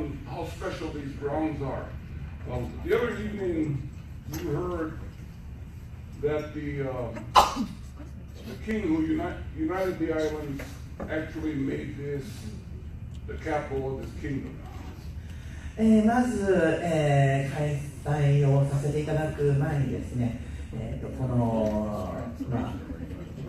on how special these grounds are. Um, the other evening, you heard that the, um, the king who uni- united the islands actually made this the capital of his kingdom. えーまず、えー開催をさせていただく前にですね、えー、とこの、まあ、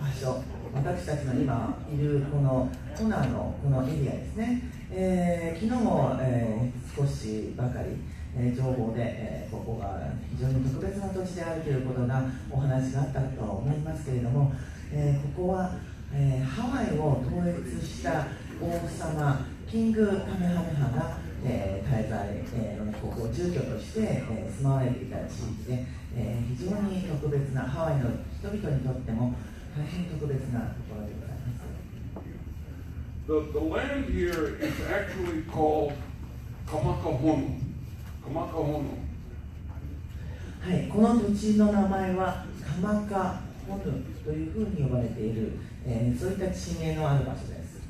場所私たちの今いるこのコナーのこのエリアですね、えー昨日も、えー少しばかり、えー情報で、えここが非常に特別な土地であるということがお話があったと思いますけれども、えここは、えハワイを統一した王様キングカメハメハが、え滞在、えーここを住居として、え住まわれていた地域で、え非常に特別なハワイの人々にとっても大変特別なところでございます。はい、この土地の名前は鎌ホヌというふうに呼ばれている、えー、そういった地名のある場所です。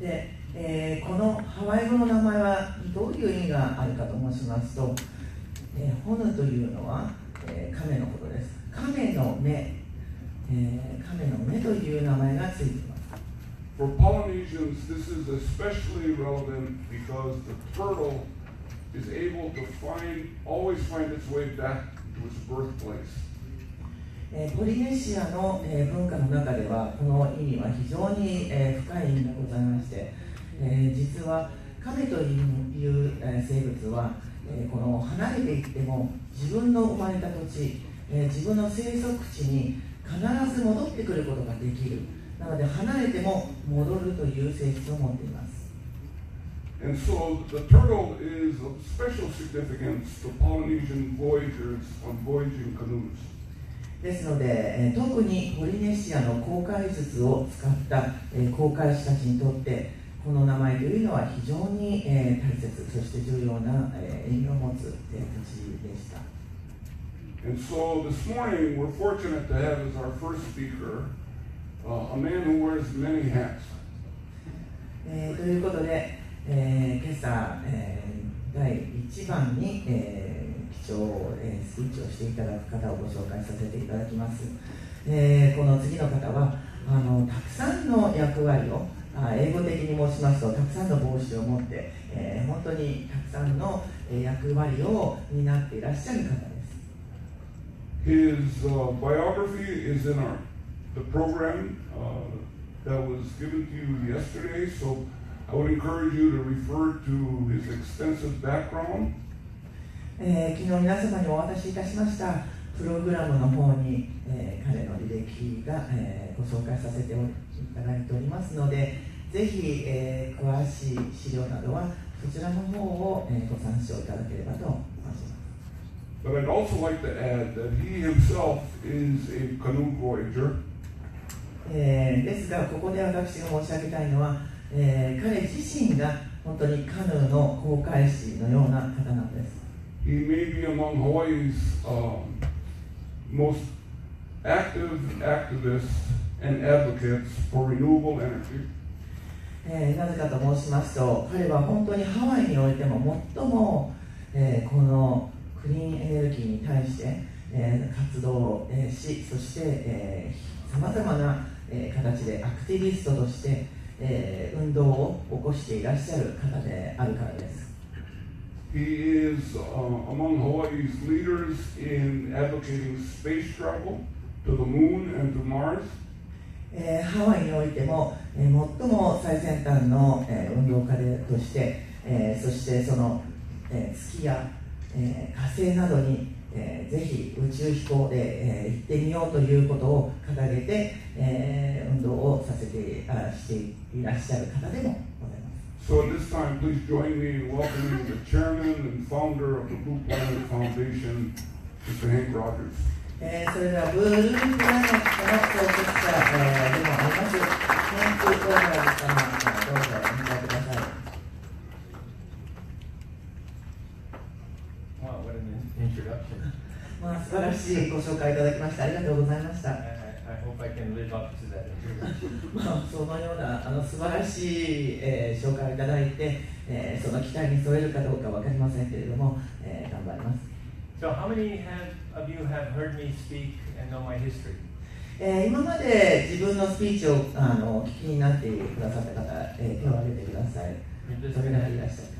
で、えー、このハワイ語の名前はどういう意味があるかと申しますと、えー、ホヌというのはえー亀のことです。亀の目、えー亀の目という名前がついています。For Polynesians, this is especially relevant because the turtle is able to find, always find its way back to its birthplace. えーポリネシアの、えー文化の中ではこの意味は非常に、えー深い意味がございまして、えー実は亀という、えー生物は、えーこの離れていっても自分の生まれた土地、えー自分の生息地に必ず戻ってくることができるなので離れても戻るという性質を持っています And so the turtle is of special significance to Polynesian voyagers on voyaging canoes. ですので、えー特にポリネシアの航海術を使った、えー航海士たちにとってこの名前というのは非常に、えー大切そして重要な、えー意味を持つ、えー土地でした And so this morning, we're fortunate to have as our first speaker uh, a man who wears many hats. えーということで、えー今朝、えー第1番に、えー貴重、えースピーチをしていただく方をご紹介させていただきます、えーこの次の方はあのたくさんの役割をあ英語的に申しますとたくさんの帽子を持って、えー本当にたくさんのえー役割を担っていらっしゃる方です His uh, biography is in our the program uh, that was given to you yesterday. So I would encourage you to refer to his extensive background えー昨日皆様にお渡しいたしましたプログラムの方に、えー彼の履歴が、えーご紹介させていただいておりますのでぜひ、えー詳しい資料などはそちらの方を、えーご参照いただければと思います。But I'd also like to add that he himself is a canoe voyager, えーですがここで私が申し上げたいのは、えー彼自身が本当にカヌーの航海士のような方なんです。He may be among Hawaii's um, most active activists and advocates for renewable energy. えーなぜかと申しますと彼は本当にハワイにおいても最も、えーこのクリーンエネルギーに対して、えー活動を、えーしそしてさまざまな、えー形でアクティビストとして、えー運動を起こしていらっしゃる方であるからです He is uh, among Hawaii's leaders in advocating space travel to the moon and to Mars. えーハワイにおいても、えー最も最先端の、えー運動家でとして、えーそしてその、えー月や、えー火星などに、えーぜひ宇宙飛行で、えー行ってみようということを掲げて、えー運動をさせてあしていらっしゃる方でも。So at this time, please join me in welcoming the chairman and founder of the Blue Planet Foundation, Mr. Hank Rogers. えーそれではブループラネットの創設者、えーでもあります、ヘンク・オーガー様、どうぞお迎えください。 Wow, what an in- introduction. まあ、素晴らしいご紹介いただきましてありがとうございました。 I, I I hope I can live live up to that introduction. まあ、そのようなあの素晴らしい、えー紹介をいただいて、えーその期待に添えるかどうか分かりませんけれども、えー頑張ります、So, how many have, of you have heard me speak and know my history? えー今まで自分のスピーチをあのお聞きになってくださった方、えー手を挙げてくださいどれいらっしゃるか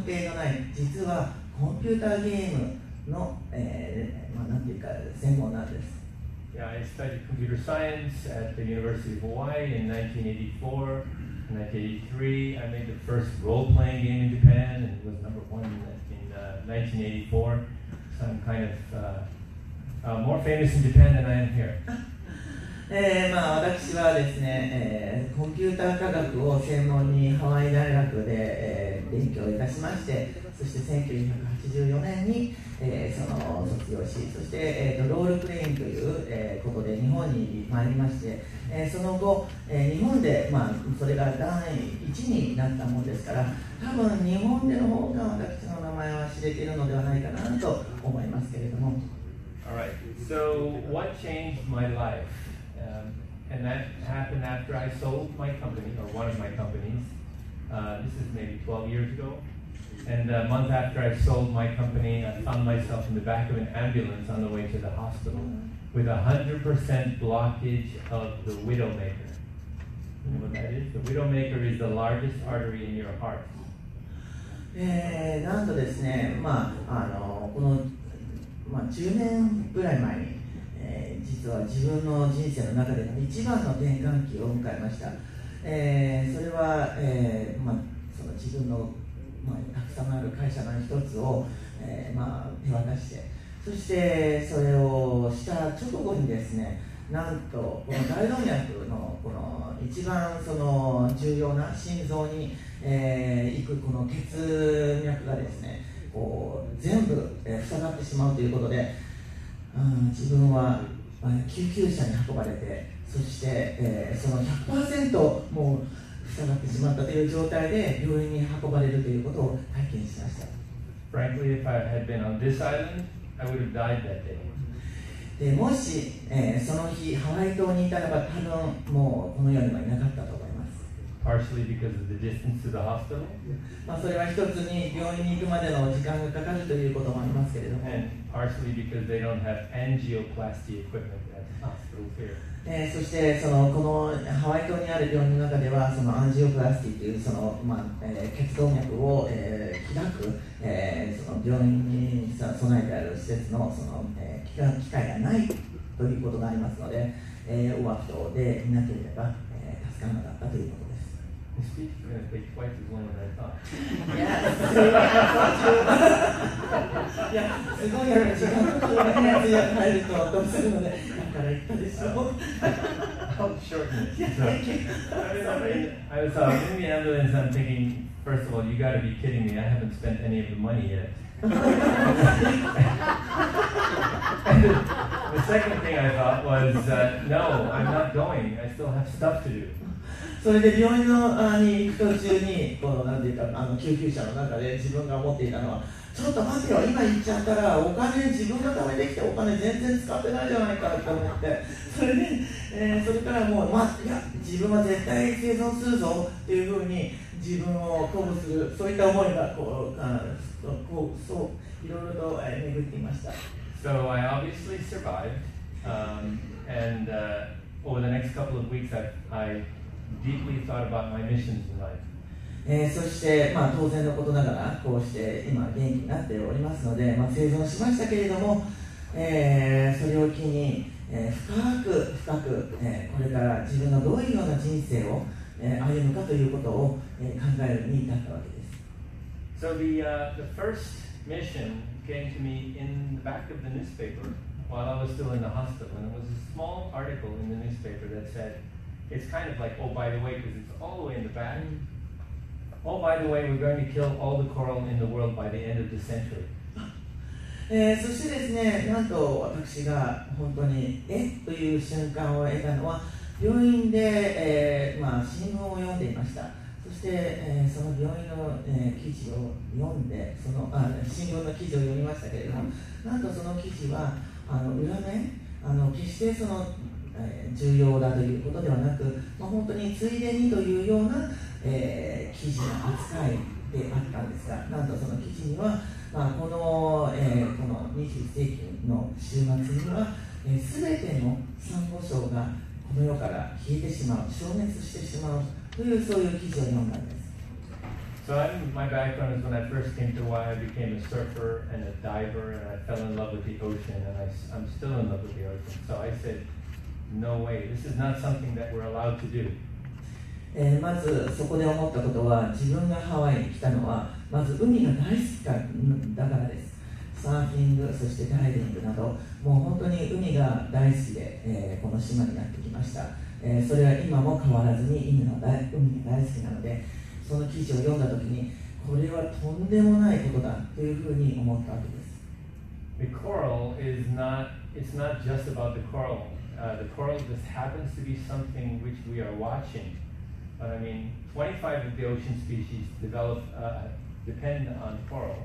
関係のない実はコンピューターゲームの、えーまあ、なんていうか専門なんです。Yeah, I studied computer science at the University of Hawaii in 1984. In 1983, I made the first role-playing game in Japan and was number one in, in uh, 1984. So I'm kind of uh, uh, more famous in Japan than I am here. えーまあ、私はですね、えーコンピューター科学を専門にハワイ大学で、えー勉強いたしましてそして1984年に、えーその卒業しそして、えーとロールプレインという、えーことで日本に参りまして、えーその後、えー日本で、まあ、それが第一になったものですから多分日本での方が私の名前は知れているのではないかなと思いますけれども。All right. So what changed my life? Um, and that happened after I sold my company or one of my companies. Uh, this is maybe 12 years ago. And a month after I sold my company, I found myself in the back of an ambulance on the way to the hospital with a 100% blockage of the widowmaker. You know what that is? The widowmaker is the largest artery in your heart. えーなんとですね、まあ、あのこの、まあ、10年ぐらい前に、 えー実は自分の人生の中での一番の転換期を迎えました、えーそれは、えーまあ、その自分の、まあ、たくさんある会社の一つを、えーまあ、手渡して。そしてそれをした直後にですねなんとこの大動脈のこの一番その重要な心臓に、えー行くこの血脈がですねこう全部、えー塞がってしまうということで、うん、自分は、まあ救急車に運ばれてそして、えーその100%もう塞がってしまったという状態で病院に運ばれるということを体験しました Frankly, if I had been on this island, I would have died that day. でもし、えーその日ハワイ島にいたらば多分もうこの世にはいなかったと思います Partially because of the distance to the hospital, まあ、それは一つに病院に行くまでの時間がかかるということもありますけれども、and partially because they don't have angioplasty equipment at hospitals here. えーそしてそのこのハワイ島にある病院の中ではそのアンジオプラスティというその、まあえー血動脈を、えー開く、えーその病院にさ備えてある施設のその、えー機械がないということがありますので、えーオアフ島でいなければ、えー助からなかったということです。The speech is going to take twice as long as I thought. いや、すごい、いや、すごい、時間がこれね、通訳入ると、どうするので、だから言ったでしょ。 I'll shorten it. So, I, was, I mean, I was uh, in the ambulance. I'm thinking, first of all, you got to be kidding me. I haven't spent any of the money yet. and the, the second thing I thought was, uh, no, I'm not going. I still have stuff to do. それで病院のあに行く途中に、こうなんていうか、あの救急車の中で自分が思っていたのは、ちょっと待てよ、今行っちゃったら、お金、自分が貯めてきたお金、全然使ってないじゃないかと思って、それで、えーそれからもう、まあ、いや、自分は絶対生存するぞっていうふうに、自分を鼓舞する、そういった思いがこう、あこうそういろいろと、えー巡っていました。So I obviously survived, um, and uh, over the next couple of weeks, I, I deeply thought about my missions in life. えーそして、まあ、当然のことながらこうして今元気になっておりますので、まあ、生存しましたけれども、えーそれを機に、えー深く深く、えーこれから自分のどういうような人生を、えー歩むかということを、えー考えるに至ったわけです So the, uh, the first mission came to me in the back of the newspaper while I was still in the hospital, and it was a small article in the newspaper that said, it's kind of like, oh, by the way, because it's all the way in the back. Oh, by the way, we're going to kill all the coral in the world by the end of the century. えーそしてですね、なんと私が本当にえっという瞬間を得たのは病院で、えーまあ、新聞を読んでいましたそして、えーその病院の、えー記事を読んでそのあ新聞の記事を読みましたけれどもなんとその記事はあの裏面あの決してその、えー重要だということではなく、まあ、本当についでにというような、えー記事の扱いであったんですがなんとその記事にはまあ、この,、えーこの21世紀の週末には、えー、全てのサンゴ礁がこの世から消えてしまう消滅してしまうというそういう記事を読んだんです So I'm, my background is when I first came to Hawaii, I became a surfer and a diver, and I fell in love with the ocean, and I, am still in love with the ocean. So I said, no way, this is not something that we're allowed to do. えーまずそこで思ったことは自分がハワイに来たのはまず海が大好きかだからですサーフィングそしてダイビングなどもう本当に海が大好きで、えーこの島にやってきました、えーそれは今も変わらずに海が大海が大好きなのでその記事を読んだ時にこれはとんでもないことだというふうに思ったわけです The coral is not, it's not just about the coral. Uh, the coral just happens to be something which we are watching. But I mean, 25 of the ocean species develop, uh, depend on coral.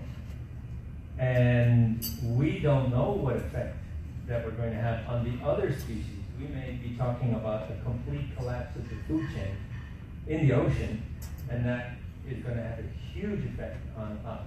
And we don't know what effect that we're going to have on the other species. We may be talking about a complete collapse of the food chain in the ocean, and that is going to have a huge effect on us.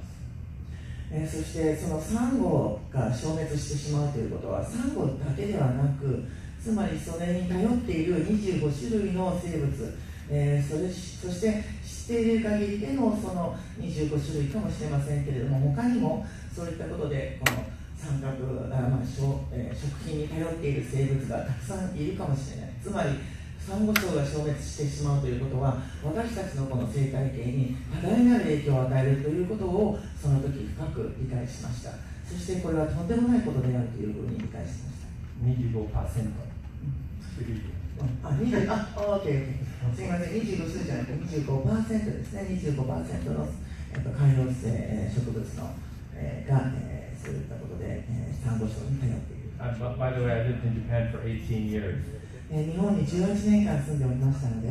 えーそしてそのサンゴが消滅してしまうということはサンゴだけではなく つまりそれに頼っている25種類の生物、えーそれそして知っている限りでのその25種類かもしれませんけれども他にもそういったことでこの三角あ、まあ食えー食品に頼っている生物がたくさんいるかもしれない。つまりサンゴ礁が消滅してしまうということは私たちのこの生態系に多大なる影響を与えるということをその時深く理解しました。そしてこれはとんでもないことであるというふうに理解しました。25%. あ、20あ、オーケー、オーケー。す。みません、25数じゃなくて25%です。ね、25%の、えっと、海洋性植物の、えーが、えーそういったことで、えー、サンゴ礁に頼っている。Uh, by the way, I lived in Japan for 18 years. 日本に18年間住んでおりましたので、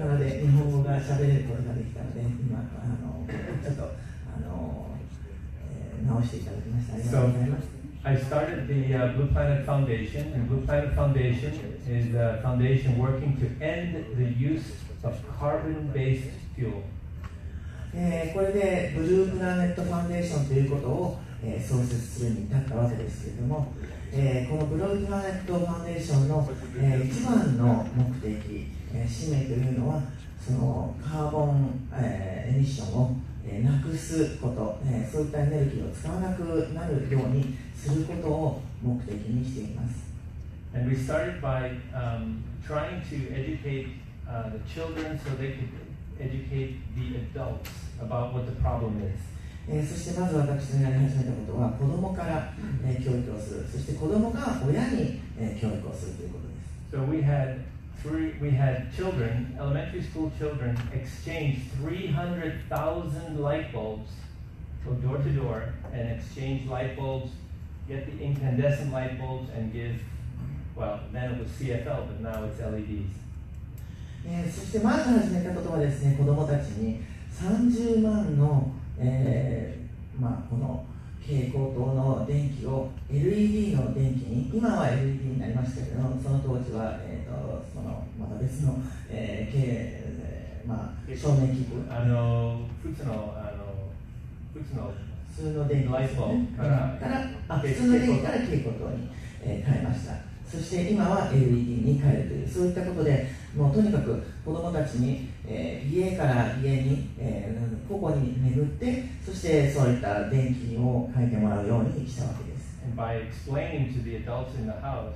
なので日本語が喋れることができたので、今、あのちょっと、あのえー直していただきました。ありがとうございます。I started the uh, Blue Planet Foundation, and Blue Planet Foundation is a foundation working to end the use of carbon-based fuel. えーこれでブループラネットファンデーションということを、えー創設するに至ったわけですけれども、えーこのブループラネットファンデーションの、えー一番の目的、えー使命というのはそのカーボン、えーエミッションを、えーなくすこと、えーそういったエネルギーを使わなくなるようにすることを目的にしています。 And we started by um, trying to educate uh, the children so they could educate the adults about what the problem is. えーそしてまず私のやり始めたことは子供から、えー教育をするそして子供が親に、えー教育をするということです So we had three, we had children, elementary school children, exchange 300,000 light bulbs, go door to door and exchange light bulbs, get the incandescent light bulbs and give, well, then it was CFL, but now it's E LEDs. えーそしてまず始めたことはですね子供たちに30万の、えーまあ、この蛍光灯の電気を LED の電気に今は LED になりましたけどその当時は、えー、とそのまた別の、えーけまあ、照明器具あの、普通の、あの、普通の、普通の電気からからあ普通の電気から蛍光灯に、えー変えましたそして今は LED に変えるというそういったことでもうとにかく子どもたちに、えー家から家に、えー個々に巡ってそしてそういった電気を変えてもらうようにしたわけです and by explaining to the adults in the house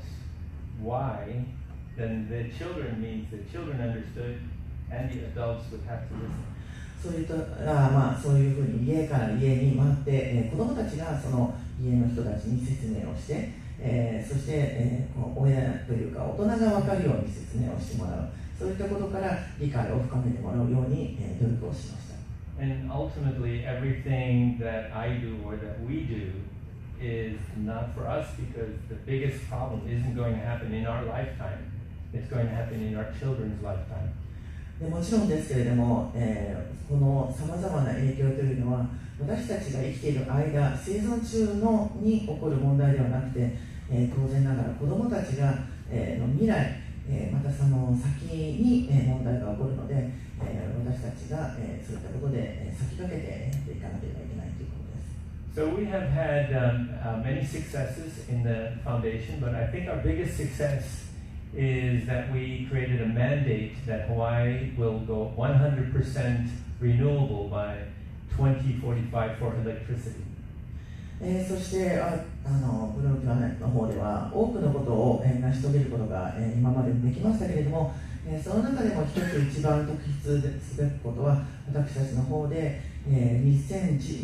why, then the children means the children understood and the adults would have to listen. そういったあまあそういうふうに家から家に回って、えー子どもたちがその家の人たちに説明をして、えーそして、えーこう親というか大人が分かるように説明をしてもらうそういったことから理解を深めてもらうように、えー努力をしました And ultimately, everything that I do or that we do is not for us because the biggest problem isn't going to happen in our lifetime. It's going to happen in our children's lifetime. でもちろんですけれども、えーこのさまざまな影響というのは私たちが生きている間生存中のに起こる問題ではなくて、えー当然ながら子どもたちが、えーの未来、えーまたその先に、えー問題が起こるので、えー私たちが、えーそういったことで、えー先駆けてやっていかなければいけないということです。So we have had um, uh, many successes in the foundation, but I think our biggest success is that we created a mandate that Hawaii will go 100% renewable by 2045 for electricity. えーそしてああのブループラネの方では多くのことを、えー成し遂げることが、えー今までできましたけれども、えーその中でも一つ一番特筆すべきことは私たちの方で、えー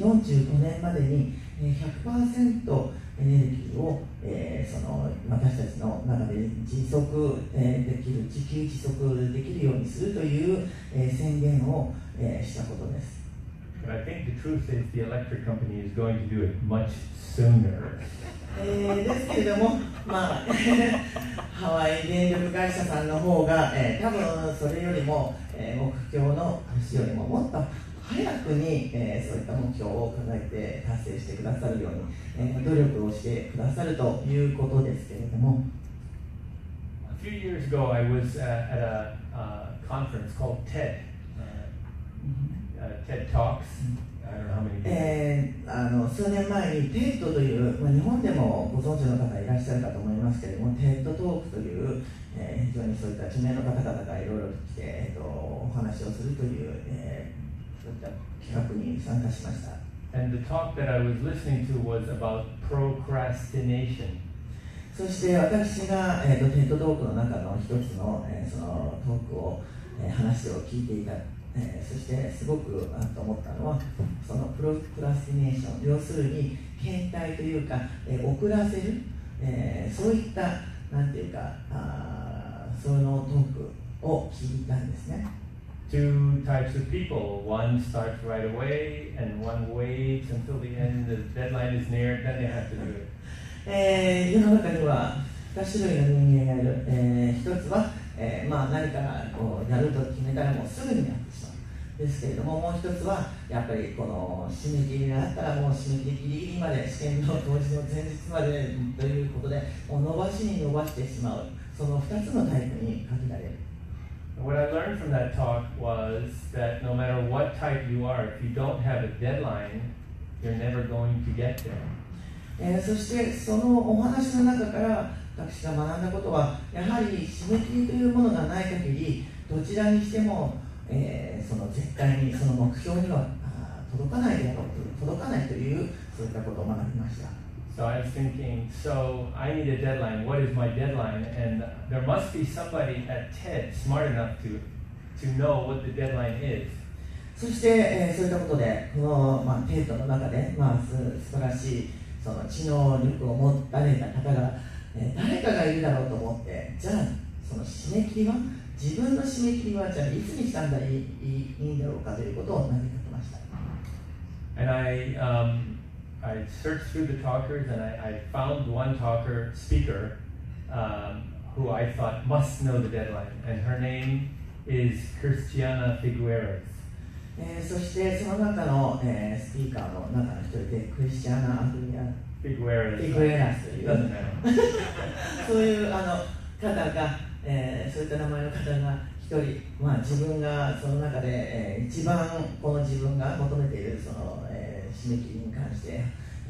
2045年までにえー100%エネルギーを、えーその私たちの中で持続、えーできる自給自足できるようにするという、えー宣言を、えーしたことです。But I think the truth is the electric company is going to do it much sooner. えーですけれども、まあ、ハワイ電力会社さんの方が、えー多分それよりも、えー目標の年よりももっと早くに、えーそういった目標を掲げて達成してくださるように、えー努力をしてくださるということですけれども、A few years ago, I was uh, at a uh, conference called TED, uh, uh, TED Talks. I don't know how many people. えーあの数年前に TED という、まあ、日本でもご存知の方いらっしゃるかと思いますけれども TED トークという、えー非常にそういった著名の方々がいろいろ来て、えー、とお話をするという、えーそういった企画に参加しました。And the talk that I was listening to was about procrastination. そして私が、えー、とテッドトークの中の一つの,、えーそのトークを、えー話を聞いていた、えーそしてすごくあと思ったのはそのプロクラスティネーション要するに検体というか、えー遅らせる、えーそういったなんていうかあーそのトークを聞いたんですね Two types of people. One starts right away, and one waits until the end. The deadline is near, then they have to do it. えー世の中には2種類の人間がいる、えー一つは、えーまあ、何かこうやると決めたらもうすぐにやってしまうですけれどももう一つはやっぱりこの締め切りがあったらもう締め切りギリギリまで試験の当日の前日までということでもう伸ばしに伸ばしてしまうその2つのタイプに限られる What I learned from that talk was that no matter what type you are, if you don't have a deadline, you're never going to get there. えーそしてそのお話の中から私が学んだことはやはり締め切りというものがない限りどちらにしても、えーその絶対にその目標には届かないであろうと届かないというそういったことを学びました So I was thinking, so I need a deadline. What is my deadline? And there must be somebody at TED smart enough to, to know what the deadline is. そして、えーそういったことでこの、まあ、テートの中で、まあ、す素晴らしいその知能力を持たれた方が、えー誰かがいるだろうと思ってじゃあその締め切りは自分の締め切りはじゃあいつにしたんだらいいいいいいんだろうかということを投げかけました And I, um, I searched through the talkers and I, I found one talker, speaker, um, who I thought must know the deadline. And her name is Cristiana Figueres. えーそしてその中の、えースピーカーの中の一人でクリスチャーナ・アントニア.フィグエラスという.そういうあの方が、えーそういった名前の方が一人、まあ、自分がその中で、えー一番この自分が求めているその、えー締め切りに関して、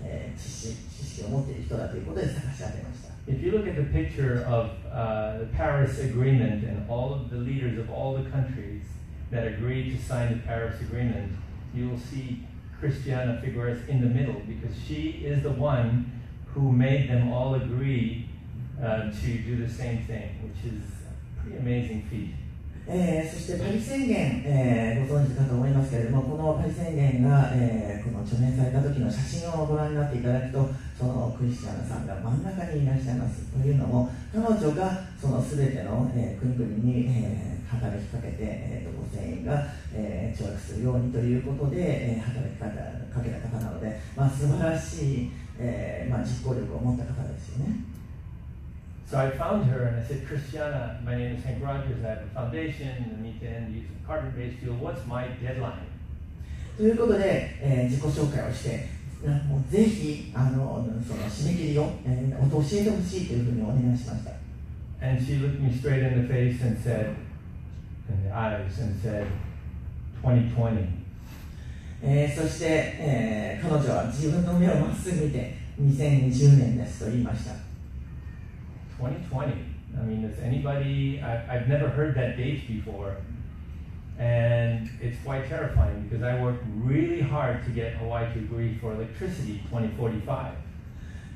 えー知識知識を持っている人だということで探し当てました If you look at the picture of uh, the Paris Agreement and all of the leaders of all the countries that agreed to sign the Paris Agreement, you will see Christiana Figueres in the middle because she is the one who made them all agree uh, to do the same thing, which is a pretty amazing feat. えーそしてパリ宣言、えーご存知かと思いますけれども、このパリ宣言が、えーこの著名された時の写真をご覧になっていただくと、そのクリスチャンさんが真ん中にいらっしゃいます。というのも、彼女がその全ての、え国々に、え働きかけて、えーと、ご船員が、えーするようにということで、え働きかけかけた方なので、まあ、素晴らしい、えまあ、実行力を持った方ですよね。So I found her and I said, Christiana, my name is Hank Rogers. I have a foundation. I need to end use of carbon-based fuel. What's my deadline? ということで、えー自己紹介をして、なもうぜひあのその締め切りを、えー、教えてほしいというふうにお願いしました。And she looked me straight in the face and said, in the eyes, and said, 2020. えーそして、えー彼女は自分の目をまっすぐ見て、2020年ですと言いました。2020. I mean, does anybody, I, I've never heard that date before. And it's quite terrifying because I worked really hard to get Hawaii to agree for electricity 2045.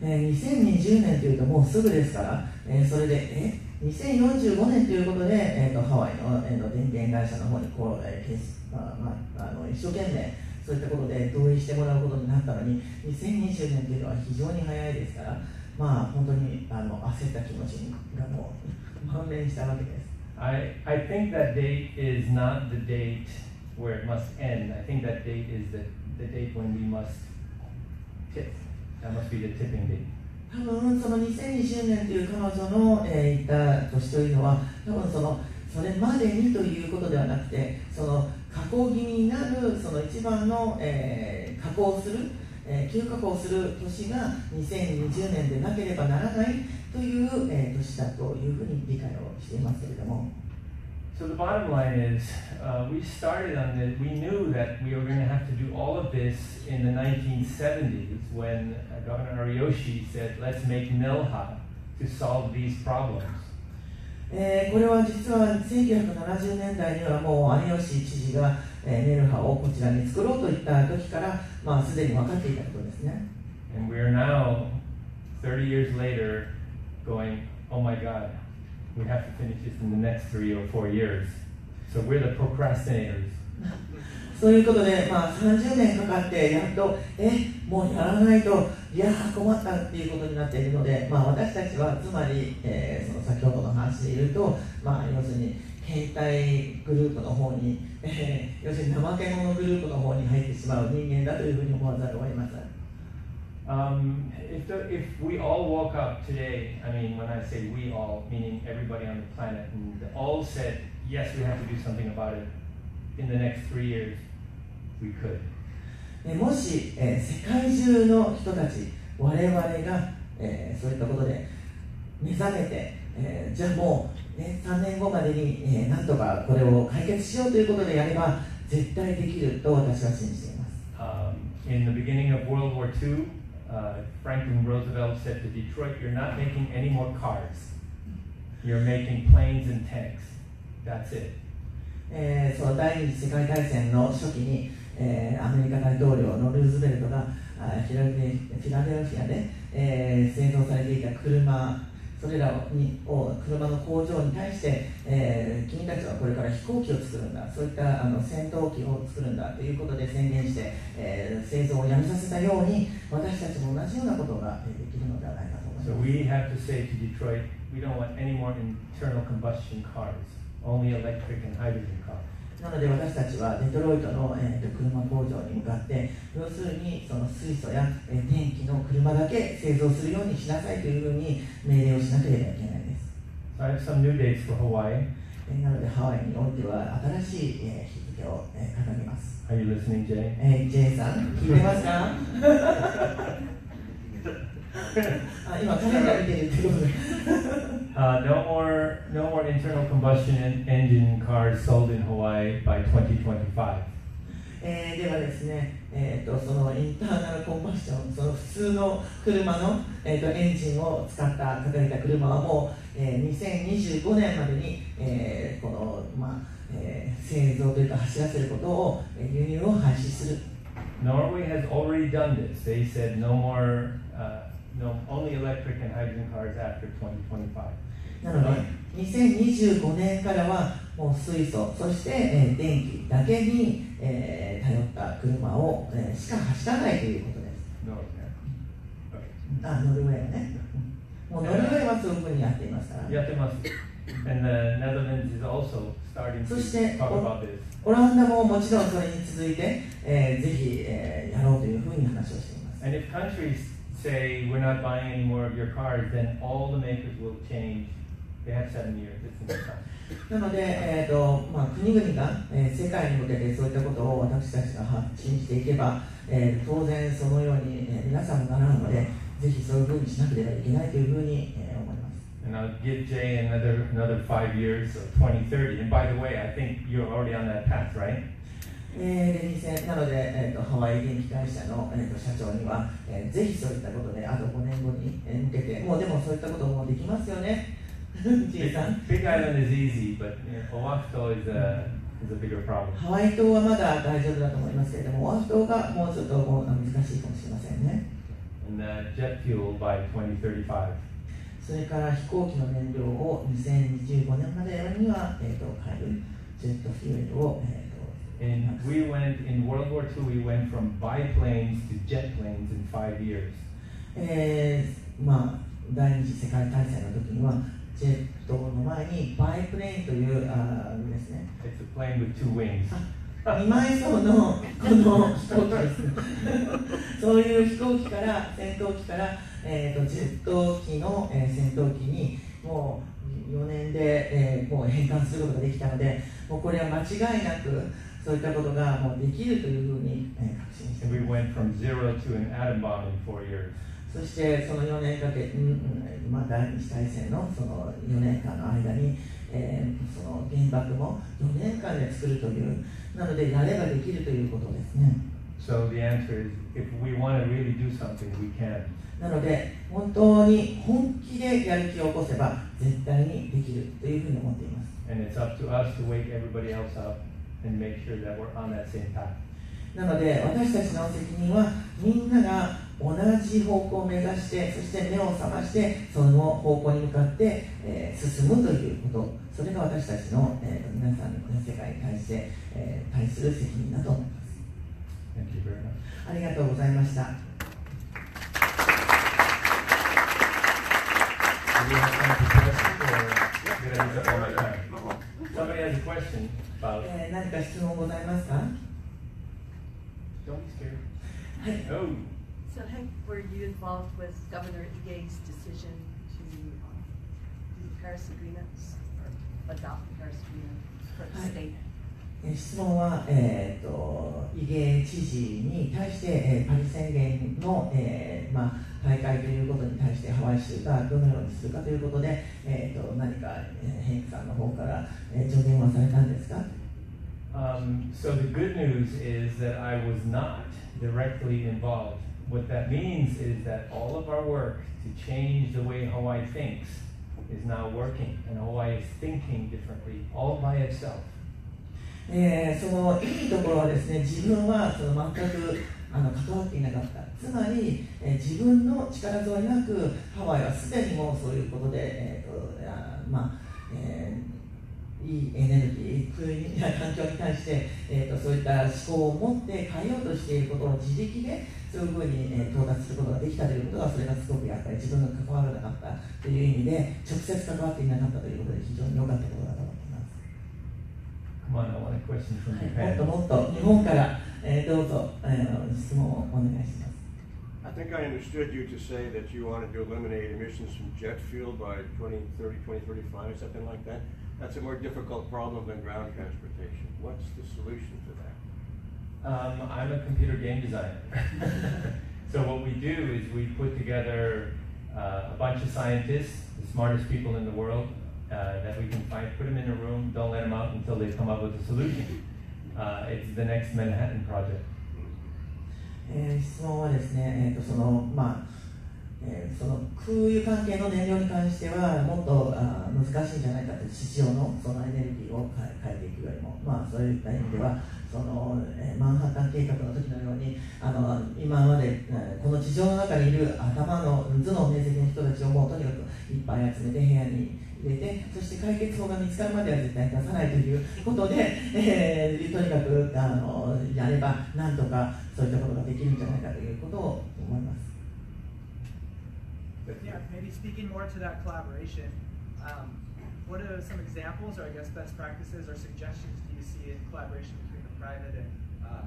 えー2020年というともうすぐですから、えーそれで、え2045年ということで、えー、とハワイの,、えー、と電源会社の方にこう、えーけしまあまあ、あの一生懸命そういったことで同意してもらうことになったのに2020年というのは非常に早いですから まあ本当にあの焦った気持ちがもう満連したわけです I, I think that date is not the date where it must end. I think that date is the, the date when we must tip. That must be the tipping date. 多分その2020年という彼女の、えー言った年というのは多分そのそれまでにということではなくてその加工気味になるその一番の、えー加工する、えー急加工する年が2020年でなければならないという、えー年だというふうに理解をしていますけれども So the bottom line is, uh, we started on this. We knew that we were going to have to do all of this in the 1970s when uh, Governor Ariyoshi said, "Let's make NILHA to solve these problems." えーこれは実は1970年代にはもう有吉知事が、えーネルハをこちらに作ろうといった時から、まあ、すでに分かっていたことですね。And we are now, 30 years later, going, "Oh my God, we have to finish this in the next three or four years." So we're the procrastinators. そういうことで、まあ、30年かかってやっとえもうやらないといやー困ったっていうことになっているので、まあ、私たちはつまり、えーその先ほどの話で言うと、まあ、要するに携帯グループの方に、えー要するに怠け者グループの方に入ってしまう人間だというふうに思わざるを得ません。Um, if, the, if we all woke up today, I mean, when I say we all, meaning everybody on the planet, and all said, yes, we have to do something about it in the next three years, we could. えーもし、えー世界中の人たち我々が、えーそういったことで目覚めて、えーじゃあもう、ね、3年後までに、えーなんとかこれを解決しようということでやれば絶対できると私は信じています Um, in the beginning of World War II, uh, Franklin Roosevelt said to Detroit, You're not making any more cars, you're making planes and tanks. That's it. えーその第二次世界大戦の初期に、えーアメリカ大統領のルーズベルトがあフィラデルフィラデルフィアで、えー製造されていた車それらにを車の工場に対して、えー君たちはこれから飛行機を作るんだそういったあの戦闘機を作るんだということで宣言して、えー製造をやめさせたように私たちも同じようなことがえーできるのではないかと思い So ます we have to say to Detroit, we don't want any more internal combustion cars, only electric and hydrogen cars. なので私たちはデトロイトの、えーと車工場に向かって要するにその水素や、えー電気の車だけ製造するようにしなさいというふうに命令をしなければいけないです、So I have some new dates for Hawaii. えーなのでハワイにおいては新しい、えー日付を、えー掲げます、Are you listening, Jay? えー、J さん聞いてますか？あ今カレンダー見てるってことで Uh, no more, no more internal combustion en- engine cars sold in Hawaii by 2025. えーではですね、えー、とそのインターナルコンバッション、その普通の車の、えー、とエンジンを使った書かれた車はもう、えー2025年までに、えーこの、まあえー製造というか走らせることを、えー輸入を廃止する。Norway has already done this. They said no more, uh, no, only electric and hydrogen cars after 2025. なので、2025年からはもう水素、そして、えー、電気だけに、えー、頼った車を、えー、しか走らないということです。あ、ノルウェーね。もうノルウェーはそういうふうにやっていますから。やってます。そしてオ、ランダももちろんそれに続いて、えー、ぜひ、えー、やろうというふうに話をしています。And if countries say we're not buying more of your cars, then all the makers will change. They have seven years. It's in the time. なので、えーとまあ、国々が、えー世界に向けてそういったことを私たちが発信していけば、えー当然そのように、えー皆さんも習うのでぜひそういうふうにしなければいけないというふうに、えー思います And I'll give Jay another another five years of 2030. And by the way, I think you're already on that path, right? えーで2000なので、えーとハワイ電気会社の、えーと社長には、えーぜひそういったことであと5年後にえー向けてもうでもそういったこともできますよね Big Island 島はまだ大丈夫だと思いますけれども、Oahu 島がもうちょっと難しいかもしれません。ね。And the jet 2035. それから飛行機の燃料を2025年までには、えー、と買えるジェットフィールドを買っています。We went, 第二次世界大戦の時にはジェットの前にバイプレーンというあーですね。It's a plane with two wings. 2枚層のこの飛行機ですそういう飛行機から戦闘機から、えー、とジェット機の、えー戦闘機にもう4年で、えーもう変換することができたのでもうこれは間違いなくそういったことがもうできるというふうに、えー確信していますそしてその4年かけ、うんうんまあ、第二次大戦のその4年間の間に、えーその原爆も4年間で作るというなのでやればできるということですね So the answer is, if we want to really do something, we can. なので本当に本気でやる気を起こせば絶対にできるというふうに思っています And it's up to us to wake everybody else up and make sure that we're on that same path. なので私たちの責任はみんなが同じ方向を目指してそして目を覚ましてその方向に向かって、えー、進むということ。それが私たちの、えー、皆さんの世界に対して、えー、対する責任だと思います。ありがとうございました。何か質問ございますか？Don't So Hank, were you involved with Governor Ige's decision to um, do the Paris agreements or adopt the Paris agreement for the Hi. state? えー質問は、えー、とイゲ知事に対して、えーパリ宣言の、えーまあ、大会ということに対してハワイ州がどのようにするかということで、えー、と何か、えーヘンクさんの方から、えー助言はされたんですか Um, so the good news is that I was not directly involved. What that means is that all of our work to change the way Hawaii thinks is now working, and Hawaii is thinking differently all by itself. えーそのいいところはですね自分はその全くあの関わっていなかったつまり、えー自分の力添えなくハワイはすでにもうそういうことで、えーとあまあえーいいエネルギー、空に環境に対して、えー、とそういった思考を持って変えようとしていることを自力で そういうふうに、えー到達することができたということがそれがすごくやっぱり自分が関わらなかったという意味で直接関わっていなかったということで非常に良かったことだと思っています。On, はい.もっともっと日本から、えーどうぞ、えー質問をお願いします。I think I understood you to say that you wanted to eliminate emissions from jet fuel by 2030, 2035, something like that. That's a more difficult problem than ground transportation. What's the solution to that? Um, I'm a computer game designer. so what we do is we put together uh, a bunch of scientists, the smartest people in the world, uh, that we can find, put them in a room, don't let them out until they come up with a solution. Uh, it's the next Manhattan Project. えー質問はですね、えーとそのまあえーその空輸関係の燃料に関してはもっとあー難しいんじゃないかという市場のそのエネルギーを変え変えていくよりも、まあ、そういった意味では その、えマンハッタン計画の時のようにあの今まで、えこの地上の中にいる頭の頭脳明晰な人たちをもうとにかくいっぱい集めて部屋に入れてそして解決法が見つかるまでは絶対出さないということで、えー、とにかくあのやればなんとかそういったことができるんじゃないかということを思います。Yeah, maybe speaking more to that collaboration, um, what are some examples or I guess best practices or suggestions do you see in collaboration private and uh,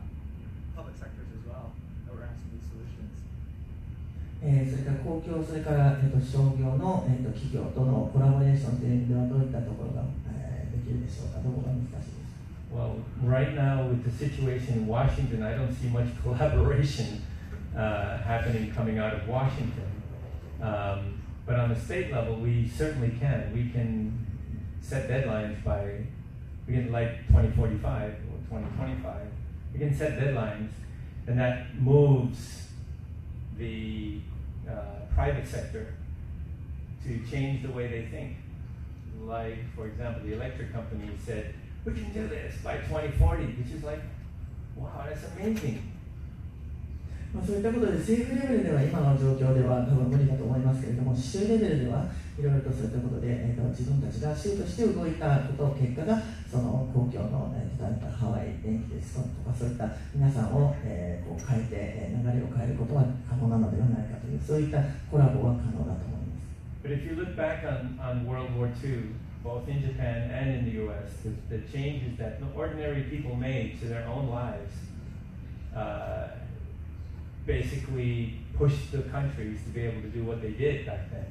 public sectors as well around some of these solutions? えーそれから公共、それから、えー、と商業の、えー、と企業とのコラボレーションという意味ではどういったところが、えーできるでしょうか、どこが難しいですか Well, right now with the situation in Washington, I don't see much collaboration uh, happening coming out of Washington. Um, but on the state level, we certainly can. We can set deadlines by, we can like 2045 or 2025. We can set deadlines, and that moves the uh, private sector to change the way they think. Like, for example, the electric company said, we can do this by 2040, which is like, wow, that's amazing. まあ、そういったことで政府レベルでは今の状況では多分無理だと思いますけれども州レベルではいろいろとそういったことで、えー、と自分たちが州として動いたこと結果が その公共の、えー、例えばハワイ電気ですとかそういった皆さんを、えーこう変えて、え流れを変えることは可能なのではないかというそういったコラボは可能だと思います But if you look back on, on World War II, both in Japan and in the US, the, the changes that ordinary people made to their own lives uh, basically pushed the countries to be able to do what they did back then.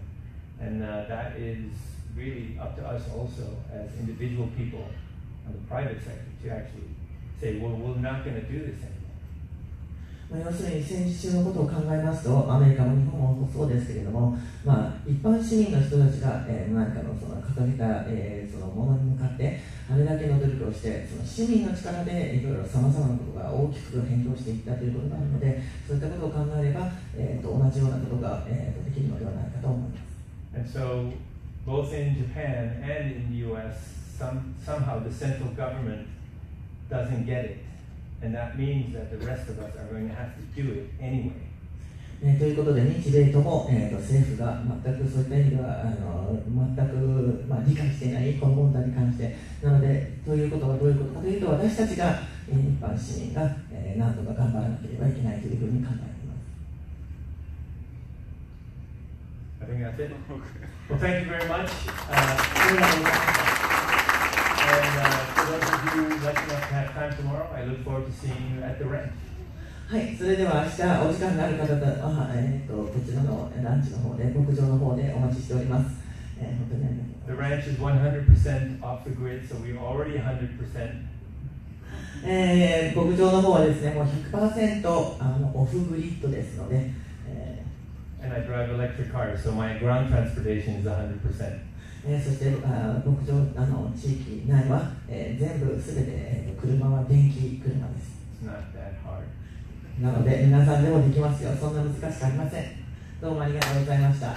And uh, that is really up to us also as individual people on the private sector to actually say, well, we're not going to do this anymore. まあ、要するに戦時中のことを考えますと、アメリカも日本もそうですけれども、まあ、一般市民の人たちが、えー何かのその掲げた、えーそのものに向かって、あれだけの努力をして、その市民の力でいろいろさまざまなことが大きく変動していったということがあるので、そういったことを考えれば、えー、と同じようなことが、えーとできるのではないかと思います。And so, both in Japan and in the US, some, somehow the central government doesn't get it. And that means that the rest of us are going to have to do it anyway. えーということで、日米とも、えー、と政府が全くそういった意味ではあの全く、まあ、理解していない、この問題に関して。なので、ということはどういうことかというと、私たちが、えー一般市民が、えー、何とか頑張らなければいけないというふうに考えています。I think that's it. Well, thank you very much. Uh, はい、それでは明日お時間がある方と、あえー、とこちらのランチの方で、牧場の方でお待ちしております。えー本当にありがとうございます The ranch is 100% off the grid, so we're already 100%. えー牧場の方はですね、もう100%あのオフグリッドですので、え And I drive electric cars, so my ground transportation is 100%. え、そしてあ牧場あの地域内は、え、全部すべて、車は電気車です。なので皆さんでもできますよ、そんな難しくありません。どうもありがとうございました。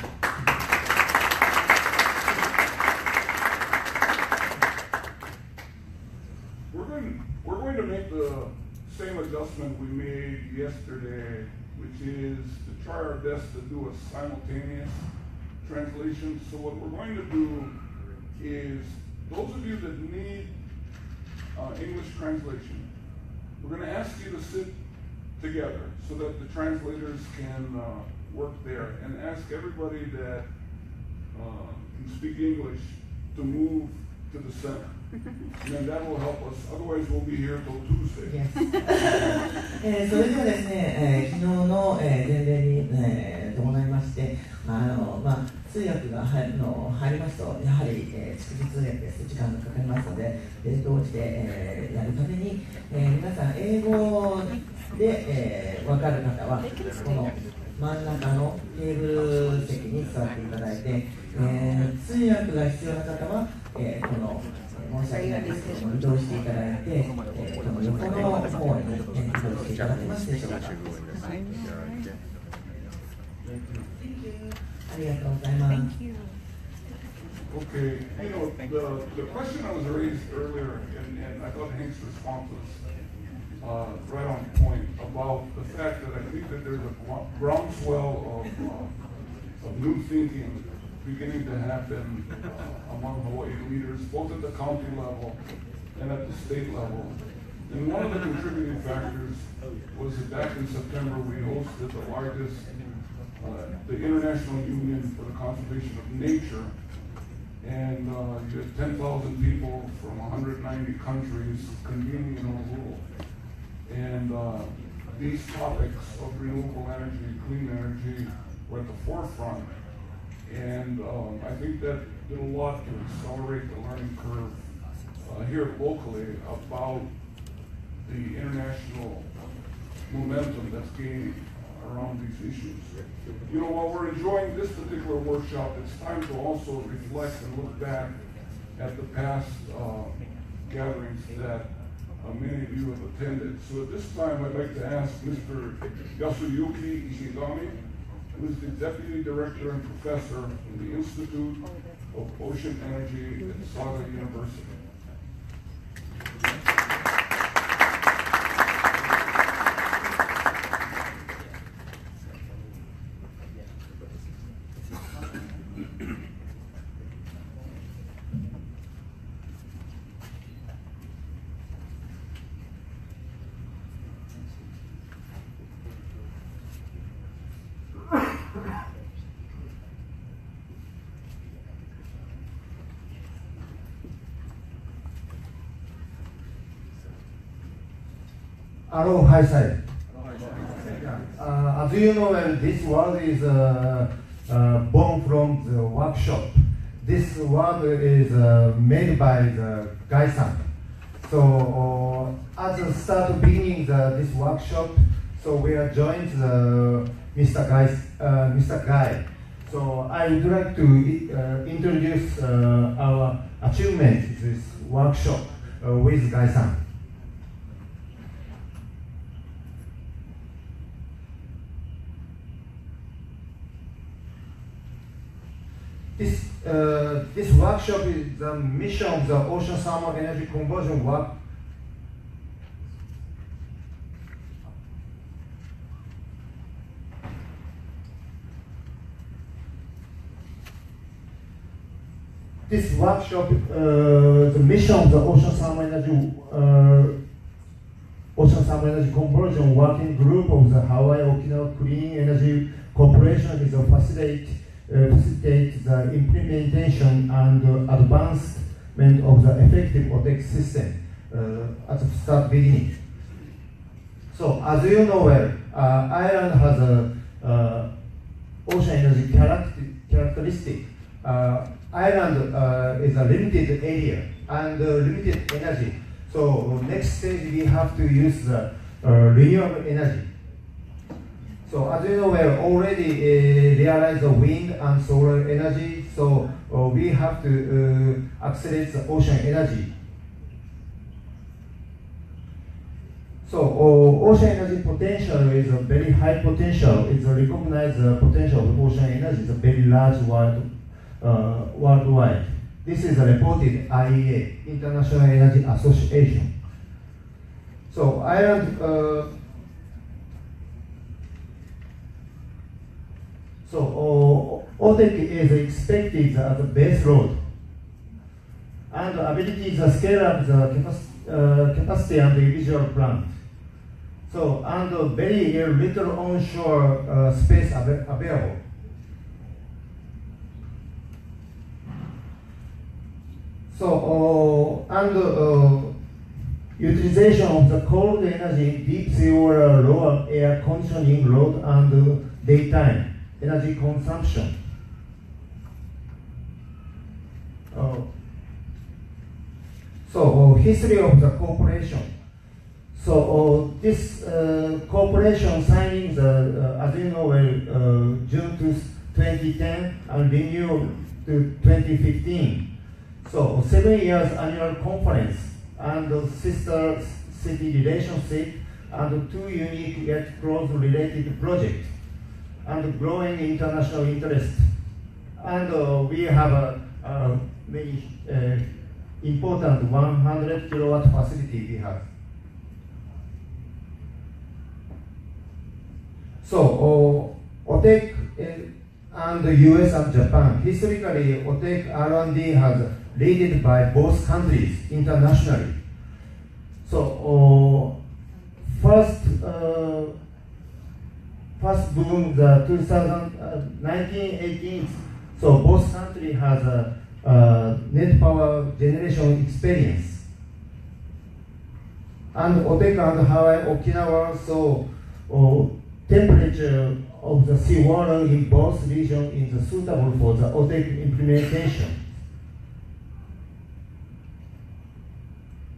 translation. So what we're going to do is, those of you that need uh, English translation, we're going to ask you to sit together so that the translators can uh, work there, and ask everybody that uh, can speak English to move to the center. And then that will help us. Otherwise, we'll be here till Tuesday. Yes. えーそれではですね、えー昨日の、えー前例に、えー 伴いまして、あのまあ、通訳が入の入りますと、やはり、えー、通訳です時間がかかりますので、で同時で、えーやるために、えー皆さん、英語で、えー分かる方は、この真ん中のテーブル席に座っていただいて、えー通訳が必要な方は、えーこの、申し訳ないですけども、移動していただいて、えーこの横の方に、移動していただけますでしょうか。ありがとうございます。 Okay, you know, the, the question I was raised earlier, and, and I thought Hank's response was uh, right on point about the fact that I think that there's a gro- groundswell of, uh, of new thinking beginning to happen uh, among Hawaii leaders, both at the county level and at the state level. And one of the contributing factors was that back in September, we hosted the largest, uh, the International Union for the Conservation of Nature. And uh, you had 10,000 people from 190 countries convening in Honolulu. And uh, these topics of renewable energy, clean energy were at the forefront. And um, I think that did a lot to accelerate the learning curve uh, here locally about the international momentum that's gaining around these issues. You know, while we're enjoying this particular workshop, it's time to also reflect and look back at the past uh, gatherings that uh, many of you have attended. So at this time, I'd like to ask Mr. Yasuyuki Ikegami, who is the Deputy Director and Professor in the Institute of Ocean Energy at Saga University. Hello, hi side. Uh, as you know, this word is uh, uh, born from the workshop. This word is uh, made by the Guy-san. So, uh, at the start beginning the, this workshop, so we are joined the Mr. Guy, Mr. Guy. So I would like to uh, introduce our achievement this workshop with Guy-san. This, uh, this workshop is the mission of the ocean thermal energy conversion work. This workshop, uh, the mission of the ocean thermal energy, uh, ocean thermal energy conversion working group of the Hawaii Okinawa Clean Energy Corporation is to facilitate facilitate the implementation and uh, advancement of the effective OTEC system uh, at the start beginning. So, as you know well, uh, Ireland has a uh, ocean energy character- characteristic. Uh, Ireland uh, is a limited area and uh, limited energy. So, next stage we have to use the uh, renewable energy. So as you know, we have already uh, realized the wind and solar energy. So uh, we have to uh, accelerate the ocean energy. So uh, ocean energy potential is a very high potential. It's a recognized uh, potential of ocean energy. It's a very large world, uh, worldwide. This is a reported IEA, International Energy Association. So Ireland. So uh, OTEC is expected as a base load. And ability to scale up the capac- uh, capacity and the individual plant. So, and very little onshore uh, space av- available. So, uh, and uh, utilization of the cold energy, deep sea water, lower air conditioning load, and uh, daytime energy consumption. Uh, so, uh, history of the corporation. So, uh, this uh, corporation signing the, uh, as you know, well, uh, June to 2010 and renewal to 2015. So, seven years annual conference and sister city relationship and two unique yet close related projects and growing international interest. And uh, we have a, a very uh, important 100 kilowatt facility we have. So, uh, OTEC and the US and Japan. Historically, OTEC R&D has leaded by both countries internationally. So, uh, first, uh, first boom, the 2019-18, so both countries has a, uh, net power generation experience. And OTEC and Hawaii, Okinawa, so uh, temperature of the seawater in both regions is suitable for the OTEC implementation.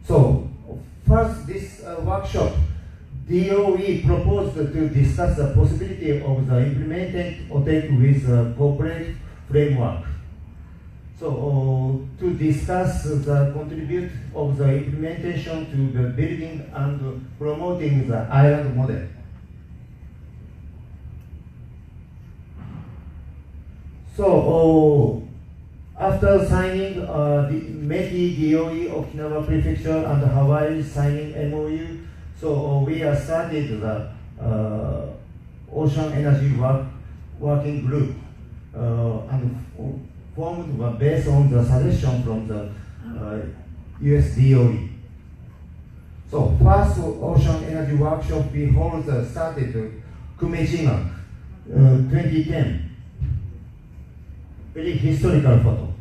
So, first, this uh, workshop, DOE proposed to discuss the possibility of the implementing OTEC with a corporate framework. So, uh, to discuss the contribute of the implementation to the building and promoting the island model. So, uh, after signing uh, the METI DOE Okinawa Prefecture and Hawaii signing MOU, so uh, we have started the uh, Ocean Energy work, Working Group uh, and formed based on the suggestion from the uh, US DOE. So first Ocean Energy Workshop we hold uh, started Kumejima uh, 2010 very historical photo.